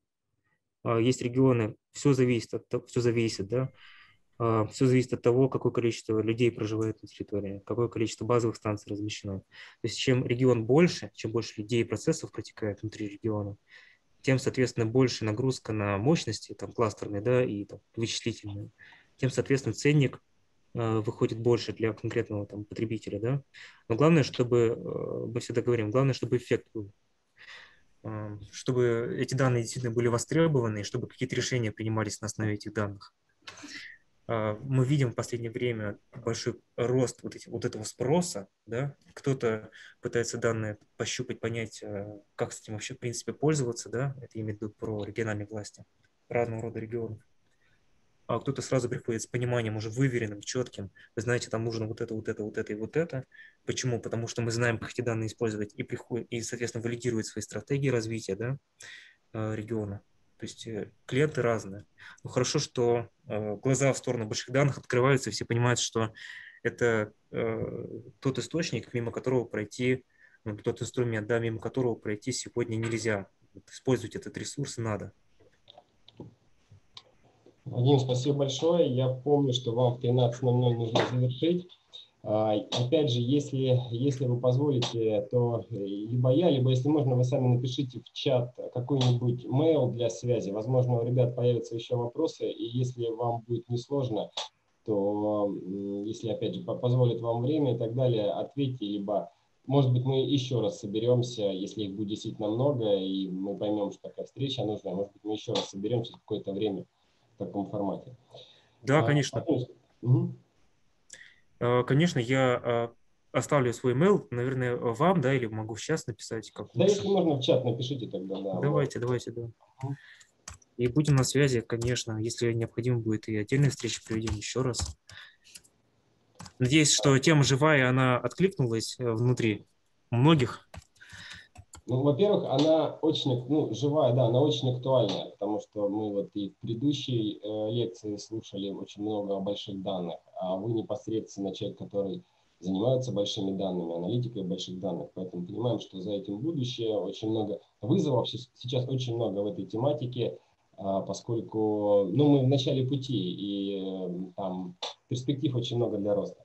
B: А есть регионы, все зависит от все зависит, да, а, все зависит от того, какое количество людей проживает на территории, какое количество базовых станций размещено. То есть чем регион больше, чем больше людей и процессов протекает внутри региона, тем, соответственно, больше нагрузка на мощности, там, кластерные, да, и там, вычислительные, тем, соответственно, ценник э, выходит больше для конкретного там, потребителя, да. Но главное, чтобы, э, мы всегда говорим, главное, чтобы эффект был, э, чтобы эти данные действительно были востребованы, чтобы какие-то решения принимались на основе этих данных. А, мы видим в последнее время большой рост вот, этих, вот этого спроса, да, кто-то пытается данные пощупать, понять, а, как с этим вообще в принципе пользоваться, да, это я в виду про региональные власти разного рода регионов. А кто-то сразу приходит с пониманием уже выверенным, четким, вы знаете, там нужно вот это, вот это, вот это и вот это. Почему? Потому что мы знаем, как эти данные использовать и, приходит, и соответственно, валидирует свои стратегии развития да, а, региона. То есть э, клиенты разные. Но хорошо, что э, глаза в сторону больших данных открываются, и все понимают, что это э, тот источник, мимо которого пройти, ну, тот инструмент, да, мимо которого пройти сегодня нельзя. Использовать этот ресурс надо.
A: Вадим, спасибо большое. Я помню, что вам в 13.00 нужно завершить. А, опять же, если, если вы позволите, то э, либо я, либо, если можно, вы сами напишите в чат какой-нибудь mail для связи. Возможно, у ребят появятся еще вопросы, и если вам будет несложно, то, если, опять же, позволит вам время и так далее, ответьте, либо, может быть, мы еще раз соберемся, если их будет действительно много, и мы поймем, что такая встреча нужна, может быть, мы еще раз соберемся в какое-то время в таком формате.
B: Да, а, конечно. Угу. Э, конечно, я э, оставлю свой mail, наверное, вам, да, или могу сейчас написать. Как
A: да, лучше. если можно в чат напишите тогда, да.
B: Давайте, вот. давайте, да. И будем на связи, конечно, если необходимо будет, и отдельные встречи проведем еще раз. Надеюсь, что тема живая, она откликнулась э, внутри многих.
A: Ну, во-первых, она очень, ну, живая, да, она очень актуальная, потому что мы вот и в предыдущей э, лекции слушали очень много о больших данных, а вы непосредственно человек, который занимается большими данными, аналитикой больших данных, поэтому понимаем, что за этим будущее, очень много вызовов сейчас очень много в этой тематике, а, поскольку, ну, мы в начале пути, и э, там перспектив очень много для роста.